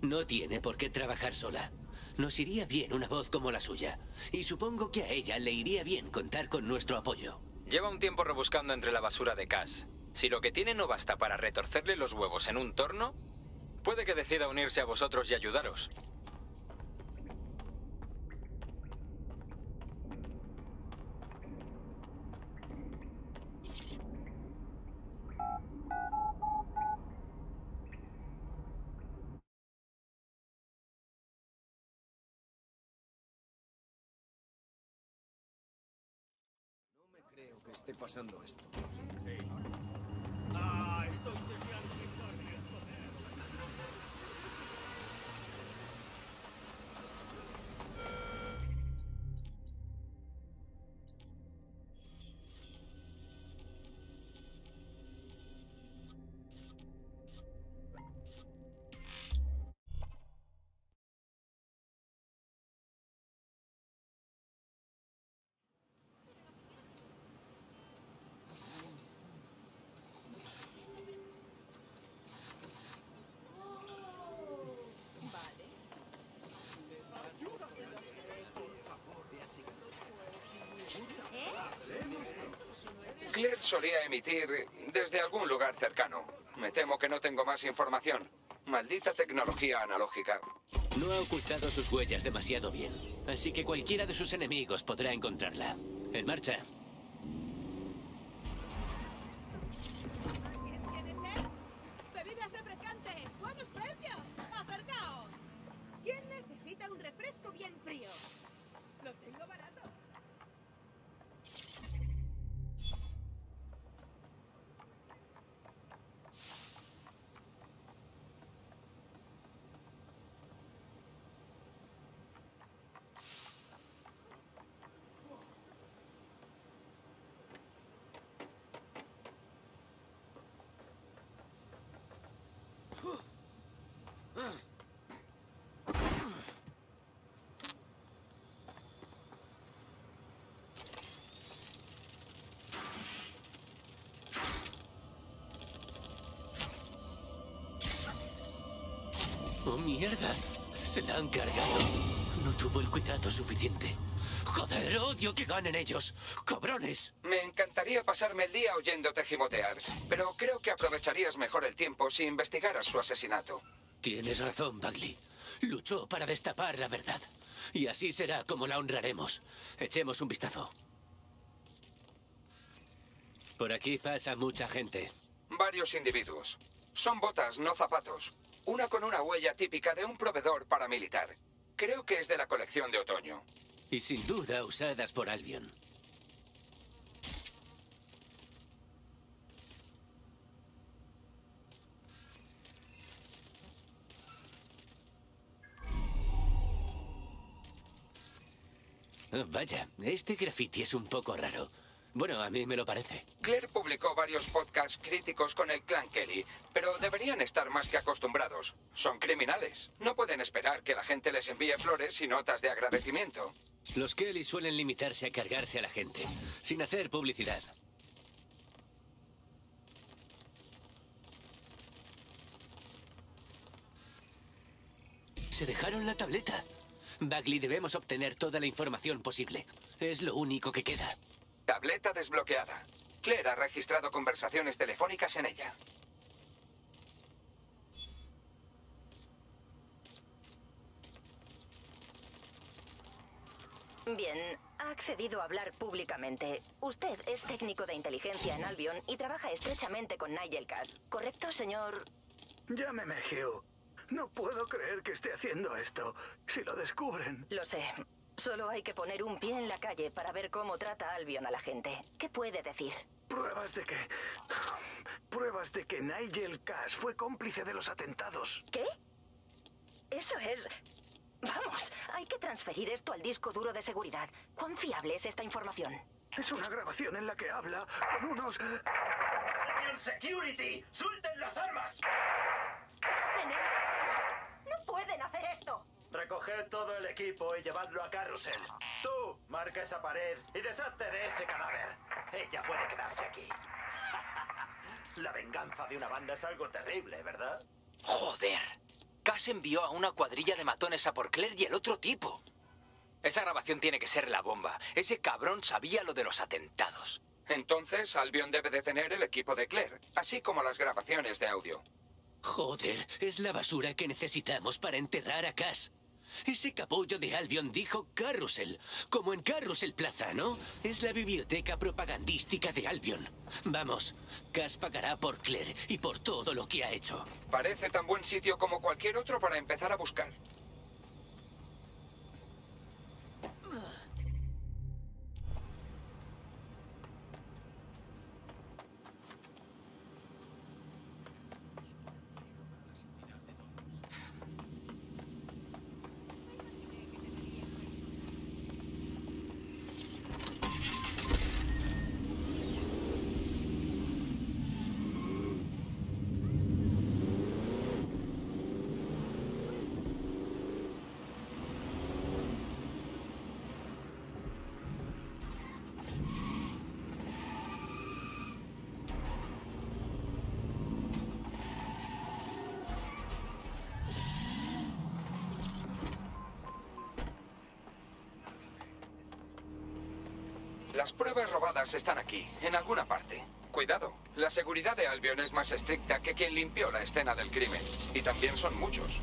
No tiene por qué trabajar sola. Nos iría bien una voz como la suya. Y supongo que a ella le iría bien contar con nuestro apoyo. Lleva un tiempo rebuscando entre la basura de Cass. Si lo que tiene no basta para retorcerle los huevos en un torno, puede que decida unirse a vosotros y ayudaros. Esté pasando esto. Ah, estoy deseando Claire solía emitir desde algún lugar cercano. Me temo que no tengo más información. Maldita tecnología analógica. No ha ocultado sus huellas demasiado bien, así que cualquiera de sus enemigos podrá encontrarla. En marcha. Mierda! Se la han cargado. No tuvo el cuidado suficiente. ¡Joder, odio que ganen ellos! ¡Cabrones! Me encantaría pasarme el día oyéndote gimotear, pero creo que aprovecharías mejor el tiempo si investigaras su asesinato. Tienes razón, Bagley. Luchó para destapar la verdad. Y así será como la honraremos. Echemos un vistazo. Por aquí pasa mucha gente. Varios individuos. Son botas, no zapatos. Una con una huella típica de un proveedor paramilitar. Creo que es de la colección de otoño. Y sin duda usadas por Albion. Oh, vaya, este graffiti es un poco raro. Bueno, a mí me lo parece. Claire publicó varios podcasts críticos con el clan Kelly, pero deberían estar más que acostumbrados. Son criminales. No pueden esperar que la gente les envíe flores y notas de agradecimiento. Los Kelly suelen limitarse a cargarse a la gente, sin hacer publicidad. Se dejaron la tableta. Bagley, debemos obtener toda la información posible. Es lo único que queda. Tableta desbloqueada. Claire ha registrado conversaciones telefónicas en ella. Bien, ha accedido a hablar públicamente. Usted es técnico de inteligencia en Albion y trabaja estrechamente con Nigel Cass, ¿correcto, señor? Llámeme Hugh. No puedo creer que esté haciendo esto. Si lo descubren. Lo sé. Solo hay que poner un pie en la calle para ver cómo trata Albion a la gente. ¿Qué puede decir? Pruebas de que. Pruebas de que Nigel Cass fue cómplice de los atentados. ¿Qué? Eso es... Vamos, hay que transferir esto al disco duro de seguridad. ¿Cuán fiable es esta información? Es una grabación en la que habla con unos. ¡Albion Security! ¡Suelten las armas! ¡No pueden hacer esto! Recoged todo el equipo y llevadlo a Carrusel. Tú, marca esa pared y deshazte de ese cadáver. Ella puede quedarse aquí. La venganza de una banda es algo terrible, ¿verdad? ¡Joder! Cass envió a una cuadrilla de matones a por Claire y el otro tipo. Esa grabación tiene que ser la bomba. Ese cabrón sabía lo de los atentados. Entonces, Albion debe de tener el equipo de Claire, así como las grabaciones de audio. Joder, es la basura que necesitamos para enterrar a Cass. Ese capullo de Albion dijo Carrusel, como en Carrusel Plaza, ¿no? Es la biblioteca propagandística de Albion. Vamos, Cass pagará por Claire y por todo lo que ha hecho. Parece tan buen sitio como cualquier otro para empezar a buscar. Las pruebas robadas están aquí, en alguna parte. Cuidado, La seguridad de Albion es más estricta que quien limpió la escena del crimen. Y también son muchos.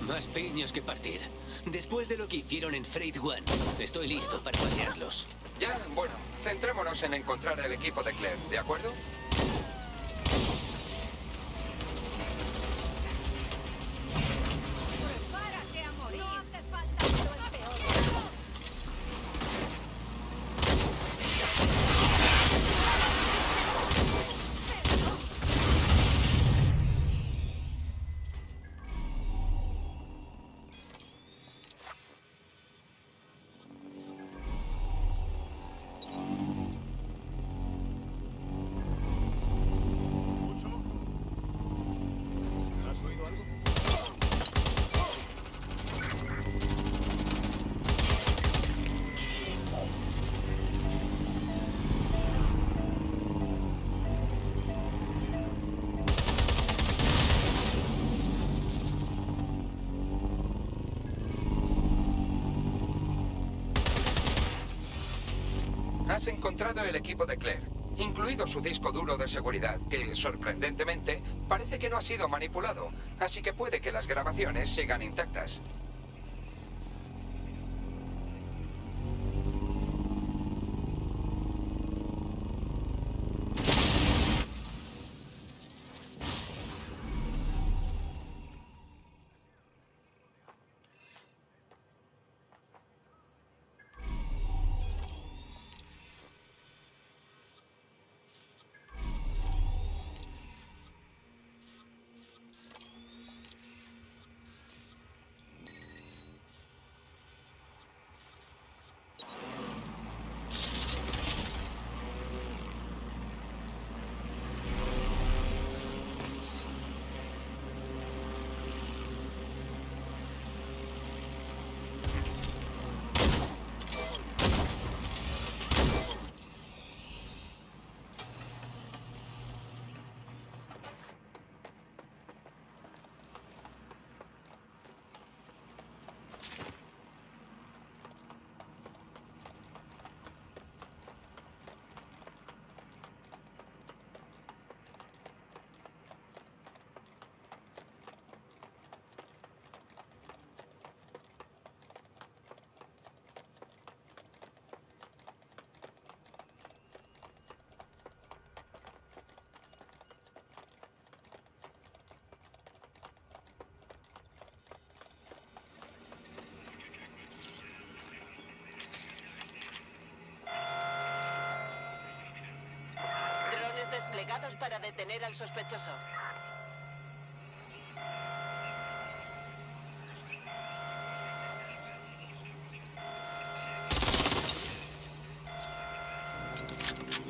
Más piños que partir. Después de lo que hicieron en Freight One, estoy listo para patearlos. Ya, bueno, centrémonos en encontrar el equipo de Claire, ¿de acuerdo? Has encontrado el equipo de Claire, incluido su disco duro de seguridad, que, sorprendentemente, parece que no ha sido manipulado, así que puede que las grabaciones sigan intactas. Drones desplegados para detener al sospechoso.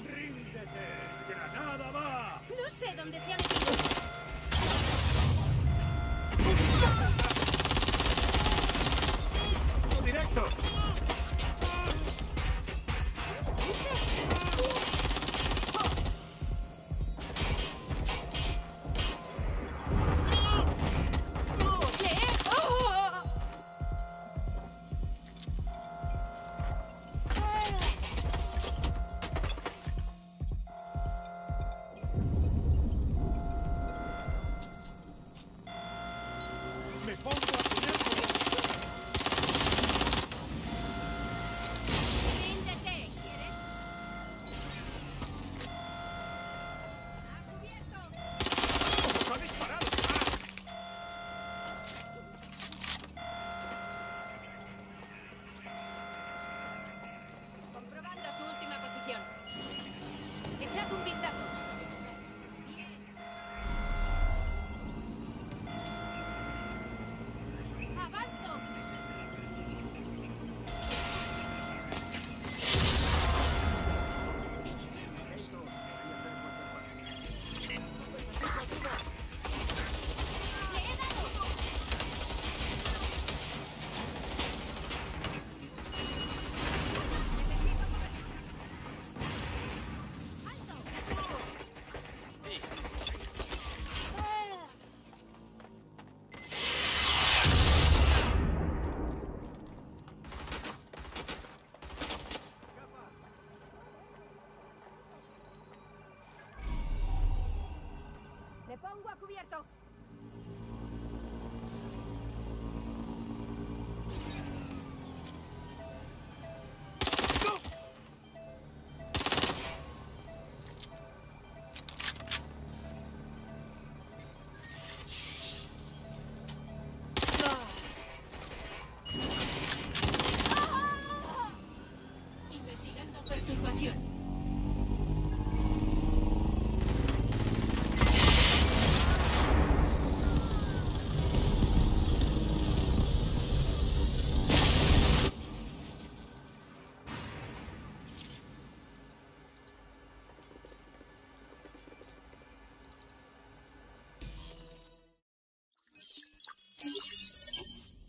¡Ríndete!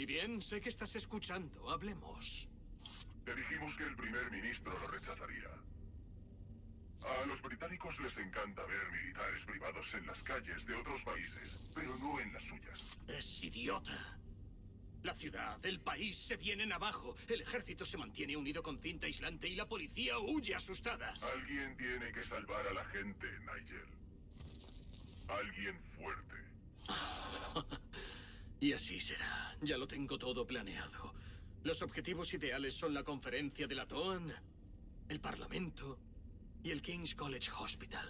Y bien, sé que estás escuchando. Hablemos. Te dijimos que el primer ministro lo rechazaría. A los británicos les encanta ver militares privados en las calles de otros países, pero no en las suyas. Es idiota. La ciudad, el país se vienen abajo. El ejército se mantiene unido con cinta aislante y la policía huye asustada. Alguien tiene que salvar a la gente, Nigel. Alguien fuerte. Y así será. Ya lo tengo todo planeado. Los objetivos ideales son la conferencia de la TOAN, el Parlamento y el King's College Hospital.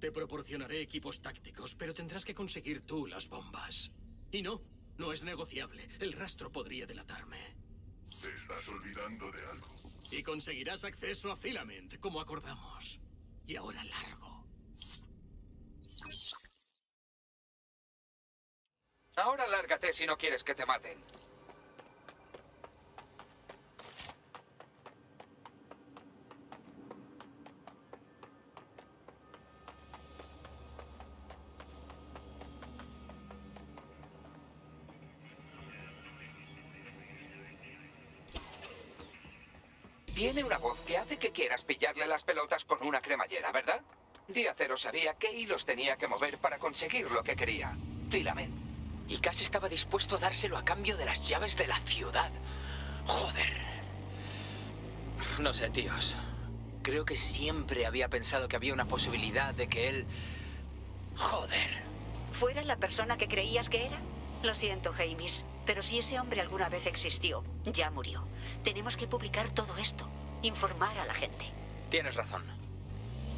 Te proporcionaré equipos tácticos, pero tendrás que conseguir tú las bombas. Y no, no es negociable. El rastro podría delatarme. Te estás olvidando de algo. Y conseguirás acceso a Filament, como acordamos. Y ahora largo. Ahora lárgate si no quieres que te maten. Tiene una voz que hace que quieras pillarle las pelotas con una cremallera, ¿verdad? Diacero sabía qué hilos tenía que mover para conseguir lo que quería. Filament. Y casi estaba dispuesto a dárselo a cambio de las llaves de la ciudad. Joder. No sé, tíos. Creo que siempre había pensado que había una posibilidad de que él... Joder. ¿Fuera la persona que creías que era? Lo siento, James, pero si ese hombre alguna vez existió, ya murió. Tenemos que publicar todo esto, informar a la gente. Tienes razón.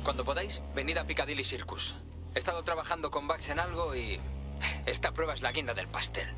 Cuando podáis, venid a Piccadilly Circus. He estado trabajando con Bugs en algo y... Esta prueba es la guinda del pastel.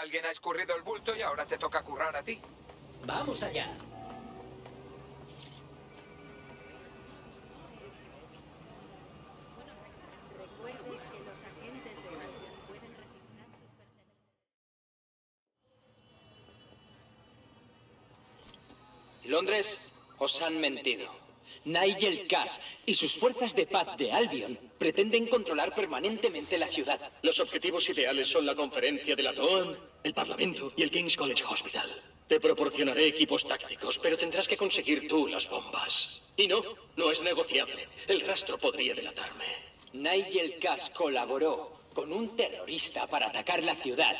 Alguien ha escurrido el bulto y ahora te toca currar a ti. Vamos allá. Recuerden que los agentes de Albion pueden registrar sus pertenencias. Londres, os han mentido. Nigel Cass y sus fuerzas de paz de Albion pretenden controlar permanentemente la ciudad. Los objetivos ideales son la conferencia de la TOAN, el Parlamento y el King's College Hospital. Te proporcionaré equipos tácticos, pero tendrás que conseguir tú las bombas. Y no, no es negociable. El rastro podría delatarme. Nigel Cass colaboró con un terrorista para atacar la ciudad.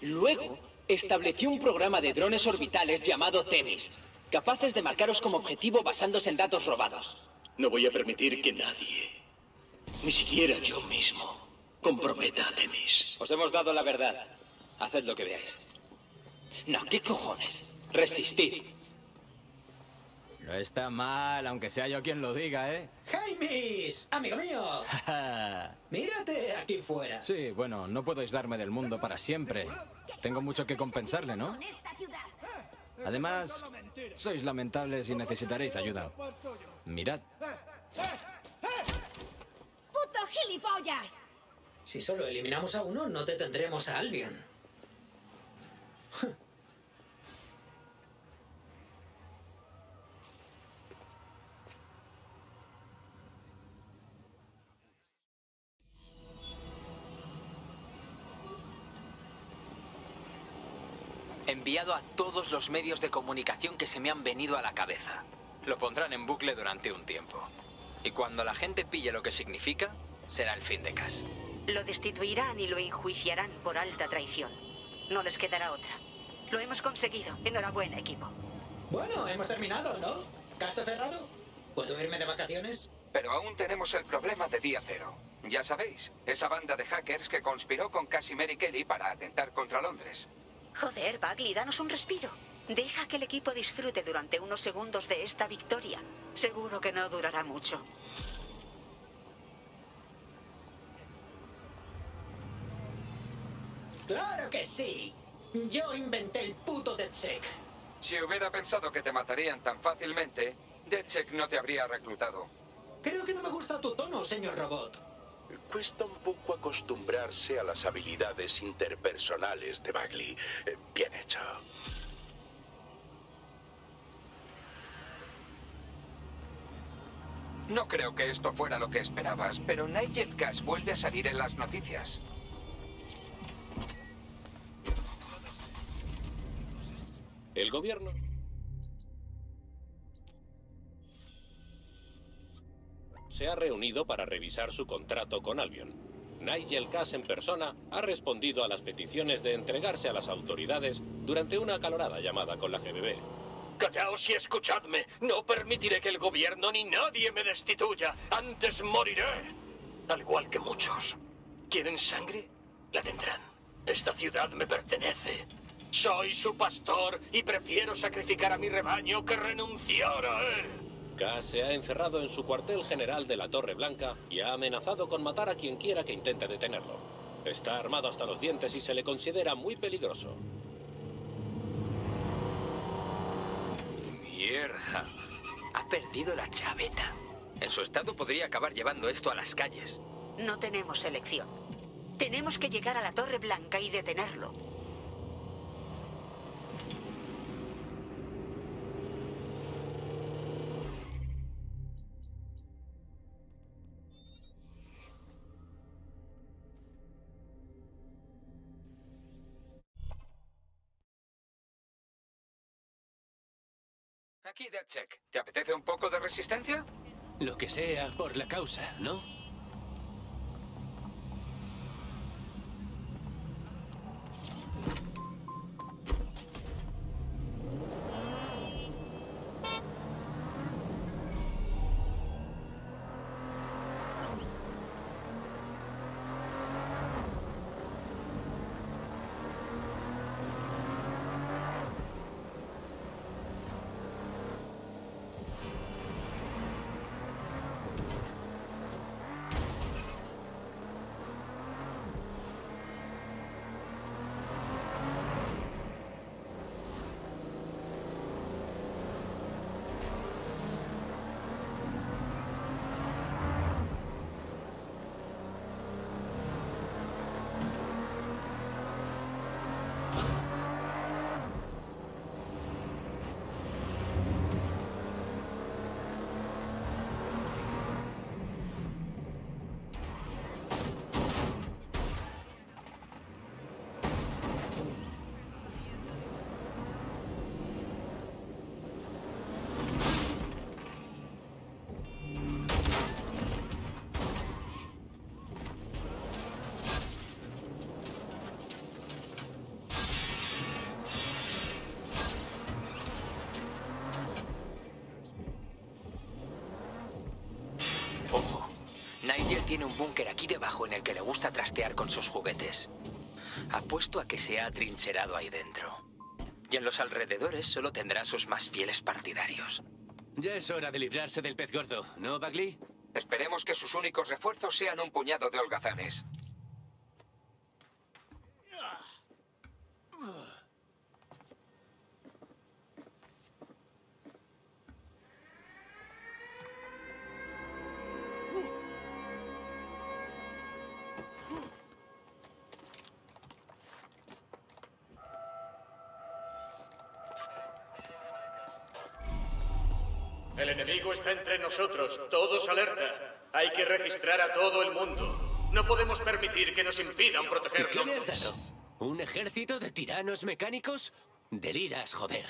Luego, estableció un programa de drones orbitales llamado Temis, capaces de marcaros como objetivo basándose en datos robados. No voy a permitir que nadie, ni siquiera yo mismo, comprometa a Temis. Os hemos dado la verdad. Haced lo que veáis. No, ¿qué cojones? Resistid. No está mal, aunque sea yo quien lo diga, ¿eh? ¡Jaimis! ¡Amigo mío! Mírate aquí fuera. sí, bueno, no podéis darme del mundo para siempre. Tengo mucho que compensarle, ¿no? Además, sois lamentables y necesitaréis ayuda. Mirad. ¡Puto gilipollas! Si solo eliminamos a uno, no te tendremos a Albion. Enviado a todos los medios de comunicación que se me han venido a la cabeza. Lo pondrán en bucle durante un tiempo. Y cuando la gente pille lo que significa, será el fin de Cass. Lo destituirán y lo enjuiciarán por alta traición. No les quedará otra. Lo hemos conseguido. Enhorabuena, equipo. Bueno, hemos terminado, ¿no? ¿Caso cerrado? ¿Puedo irme de vacaciones? Pero aún tenemos el problema de día cero. Ya sabéis, esa banda de hackers que conspiró con Casimir y Kelly para atentar contra Londres. Joder, Bagley, danos un respiro. Deja que el equipo disfrute durante unos segundos de esta victoria. Seguro que no durará mucho. ¡Claro que sí! Yo inventé el puto DedSec. Si hubiera pensado que te matarían tan fácilmente, DedSec no te habría reclutado. Creo que no me gusta tu tono, señor robot. Cuesta un poco acostumbrarse a las habilidades interpersonales de Bagley. Eh, Bien hecho. No creo que esto fuera lo que esperabas, pero Nigel Cass vuelve a salir en las noticias. El gobierno se ha reunido para revisar su contrato con Albion. Nigel Cass en persona ha respondido a las peticiones de entregarse a las autoridades durante una acalorada llamada con la GBB. Callaos y escuchadme. No permitiré que el gobierno ni nadie me destituya. Antes moriré. Al igual que muchos. ¿Quieren sangre? La tendrán. Esta ciudad me pertenece. Soy su pastor y prefiero sacrificar a mi rebaño que renunciar a él. Cass se ha encerrado en su cuartel general de la Torre Blanca y ha amenazado con matar a quien quiera que intente detenerlo. Está armado hasta los dientes y se le considera muy peligroso. Mierda. Ha perdido la chaveta. En su estado podría acabar llevando esto a las calles. No tenemos elección. Tenemos que llegar a la Torre Blanca y detenerlo. Aquí, DeadCheck. ¿Te apetece un poco de resistencia? Lo que sea por la causa, ¿no? tiene un búnker aquí debajo en el que le gusta trastear con sus juguetes. Apuesto a que se ha atrincherado ahí dentro. Y en los alrededores solo tendrá a sus más fieles partidarios. Ya es hora de librarse del pez gordo, ¿no, Bagley? Esperemos que sus únicos refuerzos sean un puñado de holgazanes. está entre nosotros. Todos alerta. Hay que registrar a todo el mundo. No podemos permitir que nos impidan protegernos. ¿Qué le dado? ¿Un ejército de tiranos mecánicos? Deliras, joder.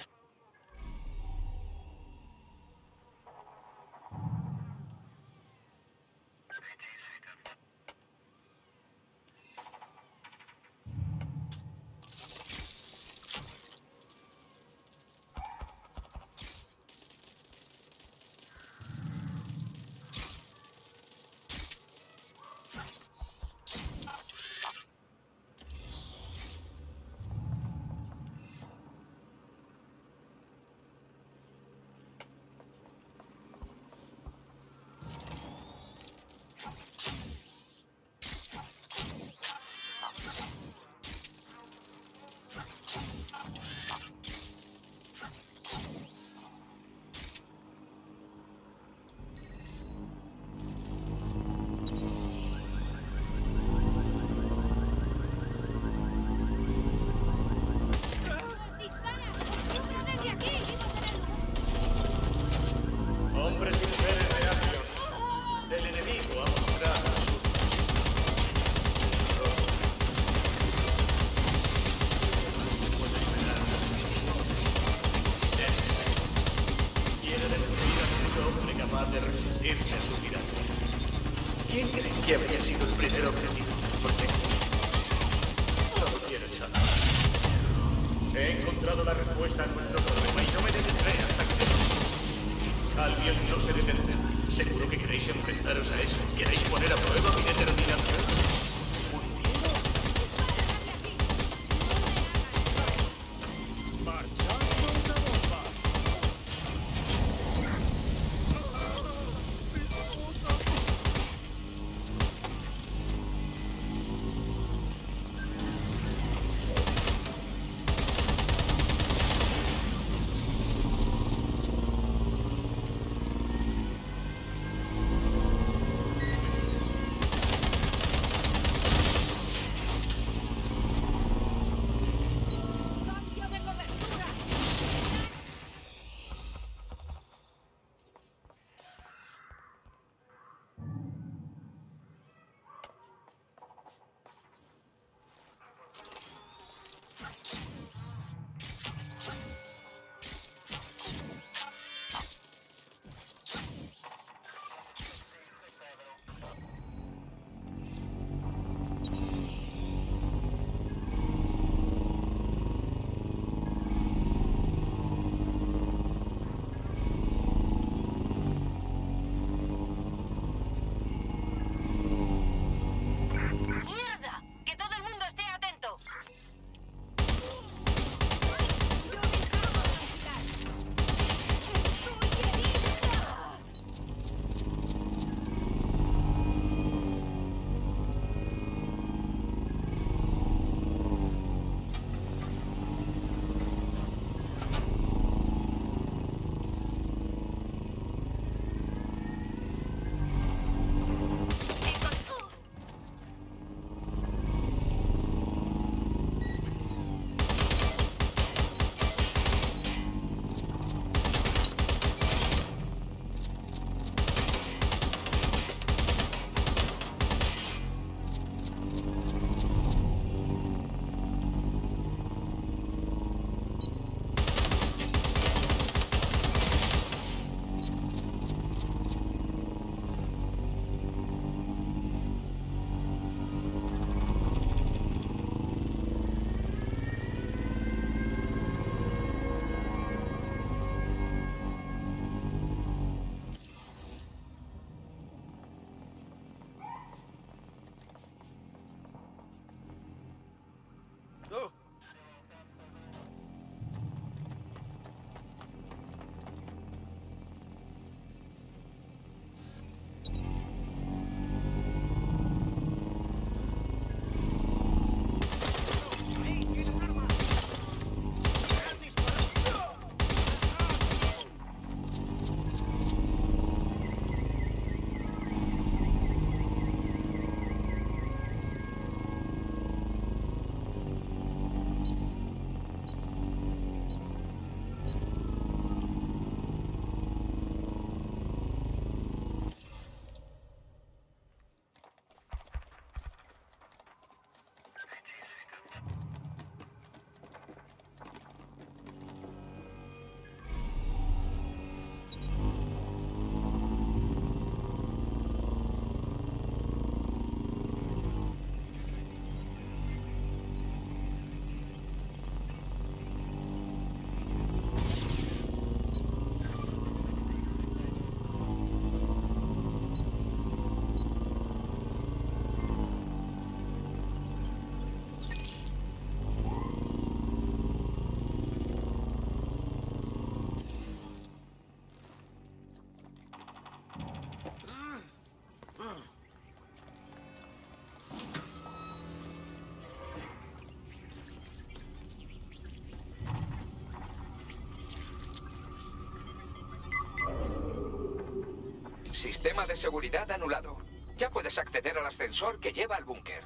Sistema de seguridad anulado. Ya puedes acceder al ascensor que lleva al búnker.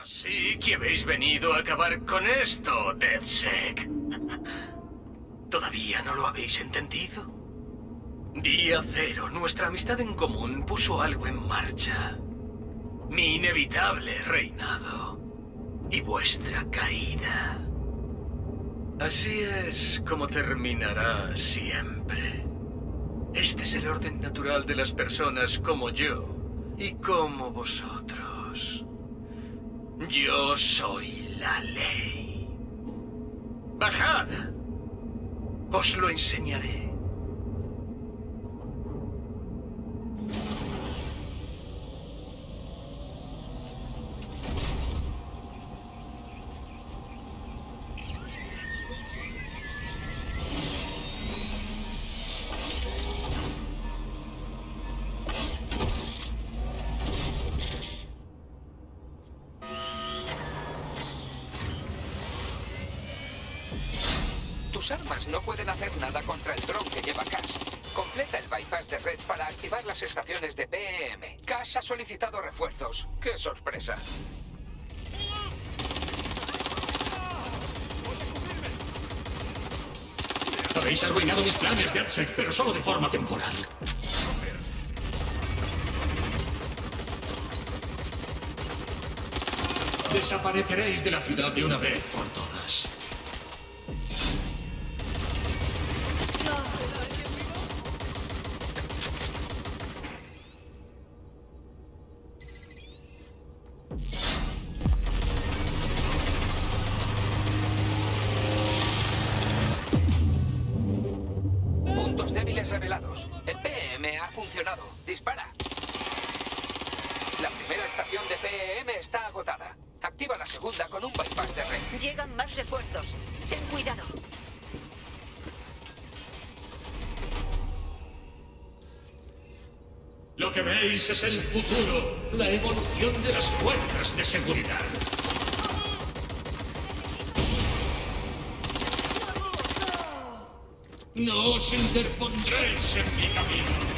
Así que habéis venido a acabar con esto, DedSec. ¿Todavía no lo habéis entendido? Día cero, nuestra amistad en común puso algo en marcha. Mi inevitable reinado. Y vuestra caída. Así es como terminará siempre. Este es el orden natural de las personas como yo y como vosotros. Yo soy la ley. Bajad. Os lo enseñaré. Pero solo de forma temporal. Desapareceréis de la ciudad de una vez por. Veis es el futuro, la evolución de las fuerzas de seguridad. No os interpondréis en mi camino.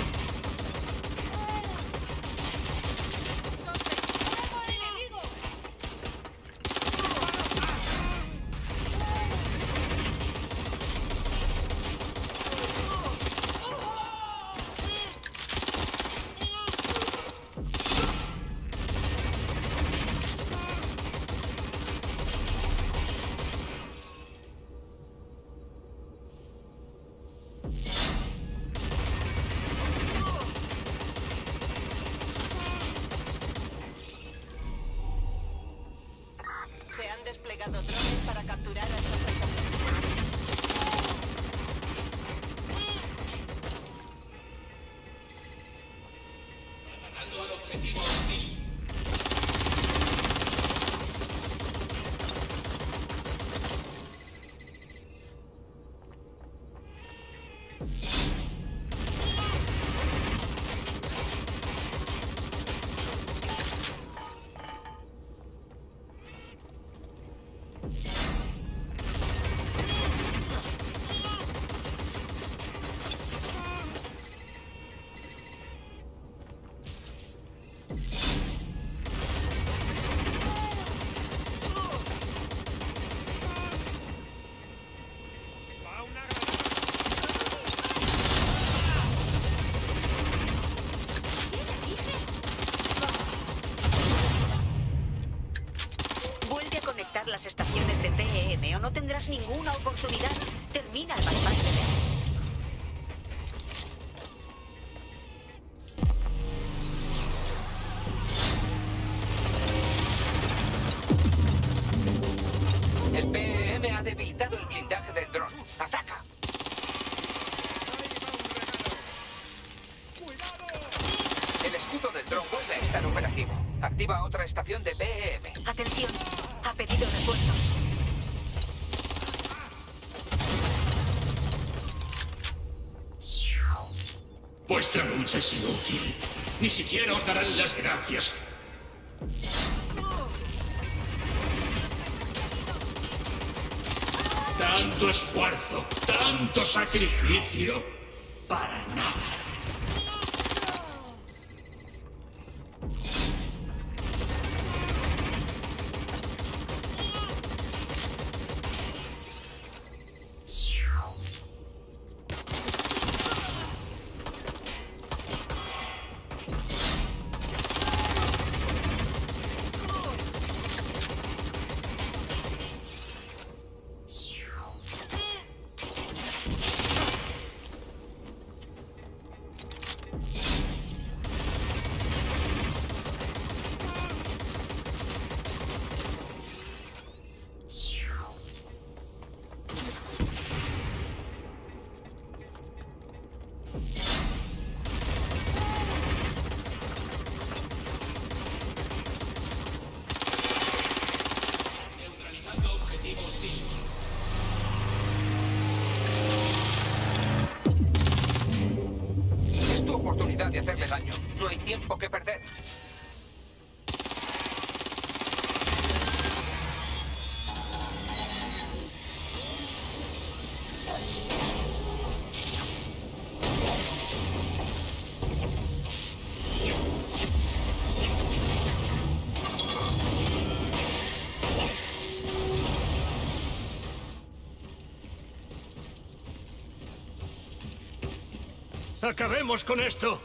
Ninguna oportunidad. Termina el Ni siquiera os darán las gracias. Tanto esfuerzo, tanto sacrificio, ¡Acabemos con esto!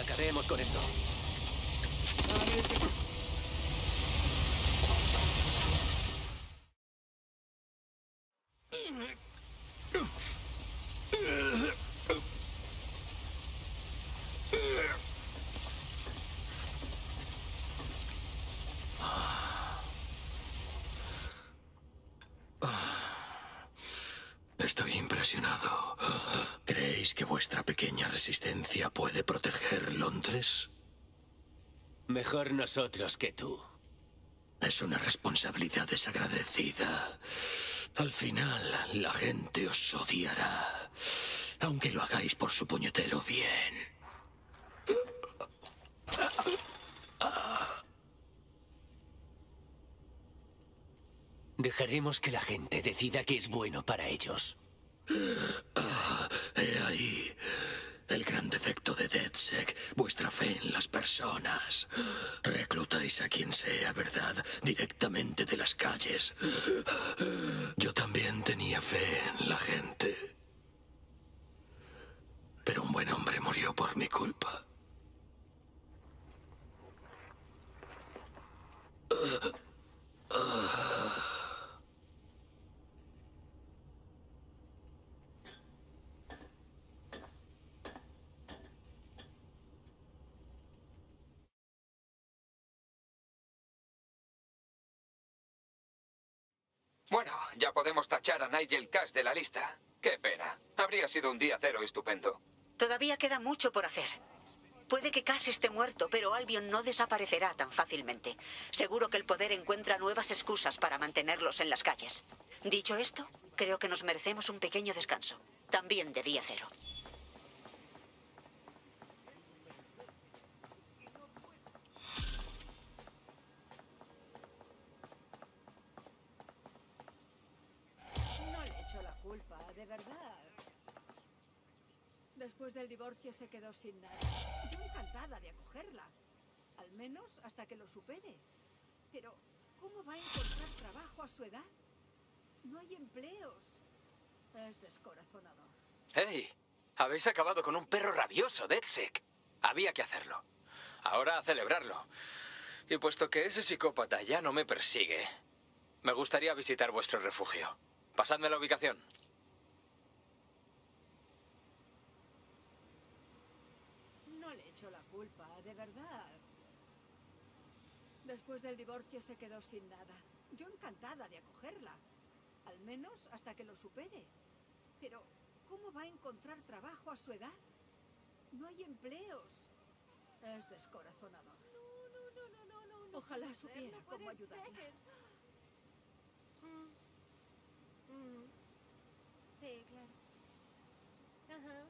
Acabemos con esto. Estoy impresionado. ¿Creéis que vuestra pequeña resistencia puede proteger Londres? Mejor nosotros que tú. Es una responsabilidad desagradecida. Al final, la gente os odiará. Aunque lo hagáis por su puñetero bien. Dejaremos que la gente decida qué es bueno para ellos. He ahí el gran defecto de DedSec, vuestra fe en las personas. Reclutáis a quien sea, ¿verdad? Directamente de las calles. Yo también tenía fe en la gente. Pero un buen hombre murió por mi culpa. Bueno, ya podemos tachar a Nigel Cash de la lista. Qué pena. Habría sido un día cero estupendo. Todavía queda mucho por hacer. Puede que Cass esté muerto, pero Albion no desaparecerá tan fácilmente. Seguro que el poder encuentra nuevas excusas para mantenerlos en las calles. Dicho esto, creo que nos merecemos un pequeño descanso. También de día cero. No le echo la culpa, de verdad. Después del divorcio se quedó sin nada. Yo encantada de acogerla. Al menos hasta que lo supere. Pero, ¿cómo va a encontrar trabajo a su edad? No hay empleos. Es descorazonador. ¡Hey! Habéis acabado con un perro rabioso, DedSec. Había que hacerlo. Ahora a celebrarlo. Y puesto que ese psicópata ya no me persigue, me gustaría visitar vuestro refugio. Pasadme la ubicación. No le echo la culpa, de verdad. Después del divorcio se quedó sin nada. Yo encantada de acogerla. Al menos hasta que lo supere. Pero, ¿cómo va a encontrar trabajo a su edad? No hay empleos. Es descorazonador. No, no, no, no, no, no. no Ojalá puede ser, supiera no cómo ayudarla. ser. Mm. Mm. Sí, claro. Ajá.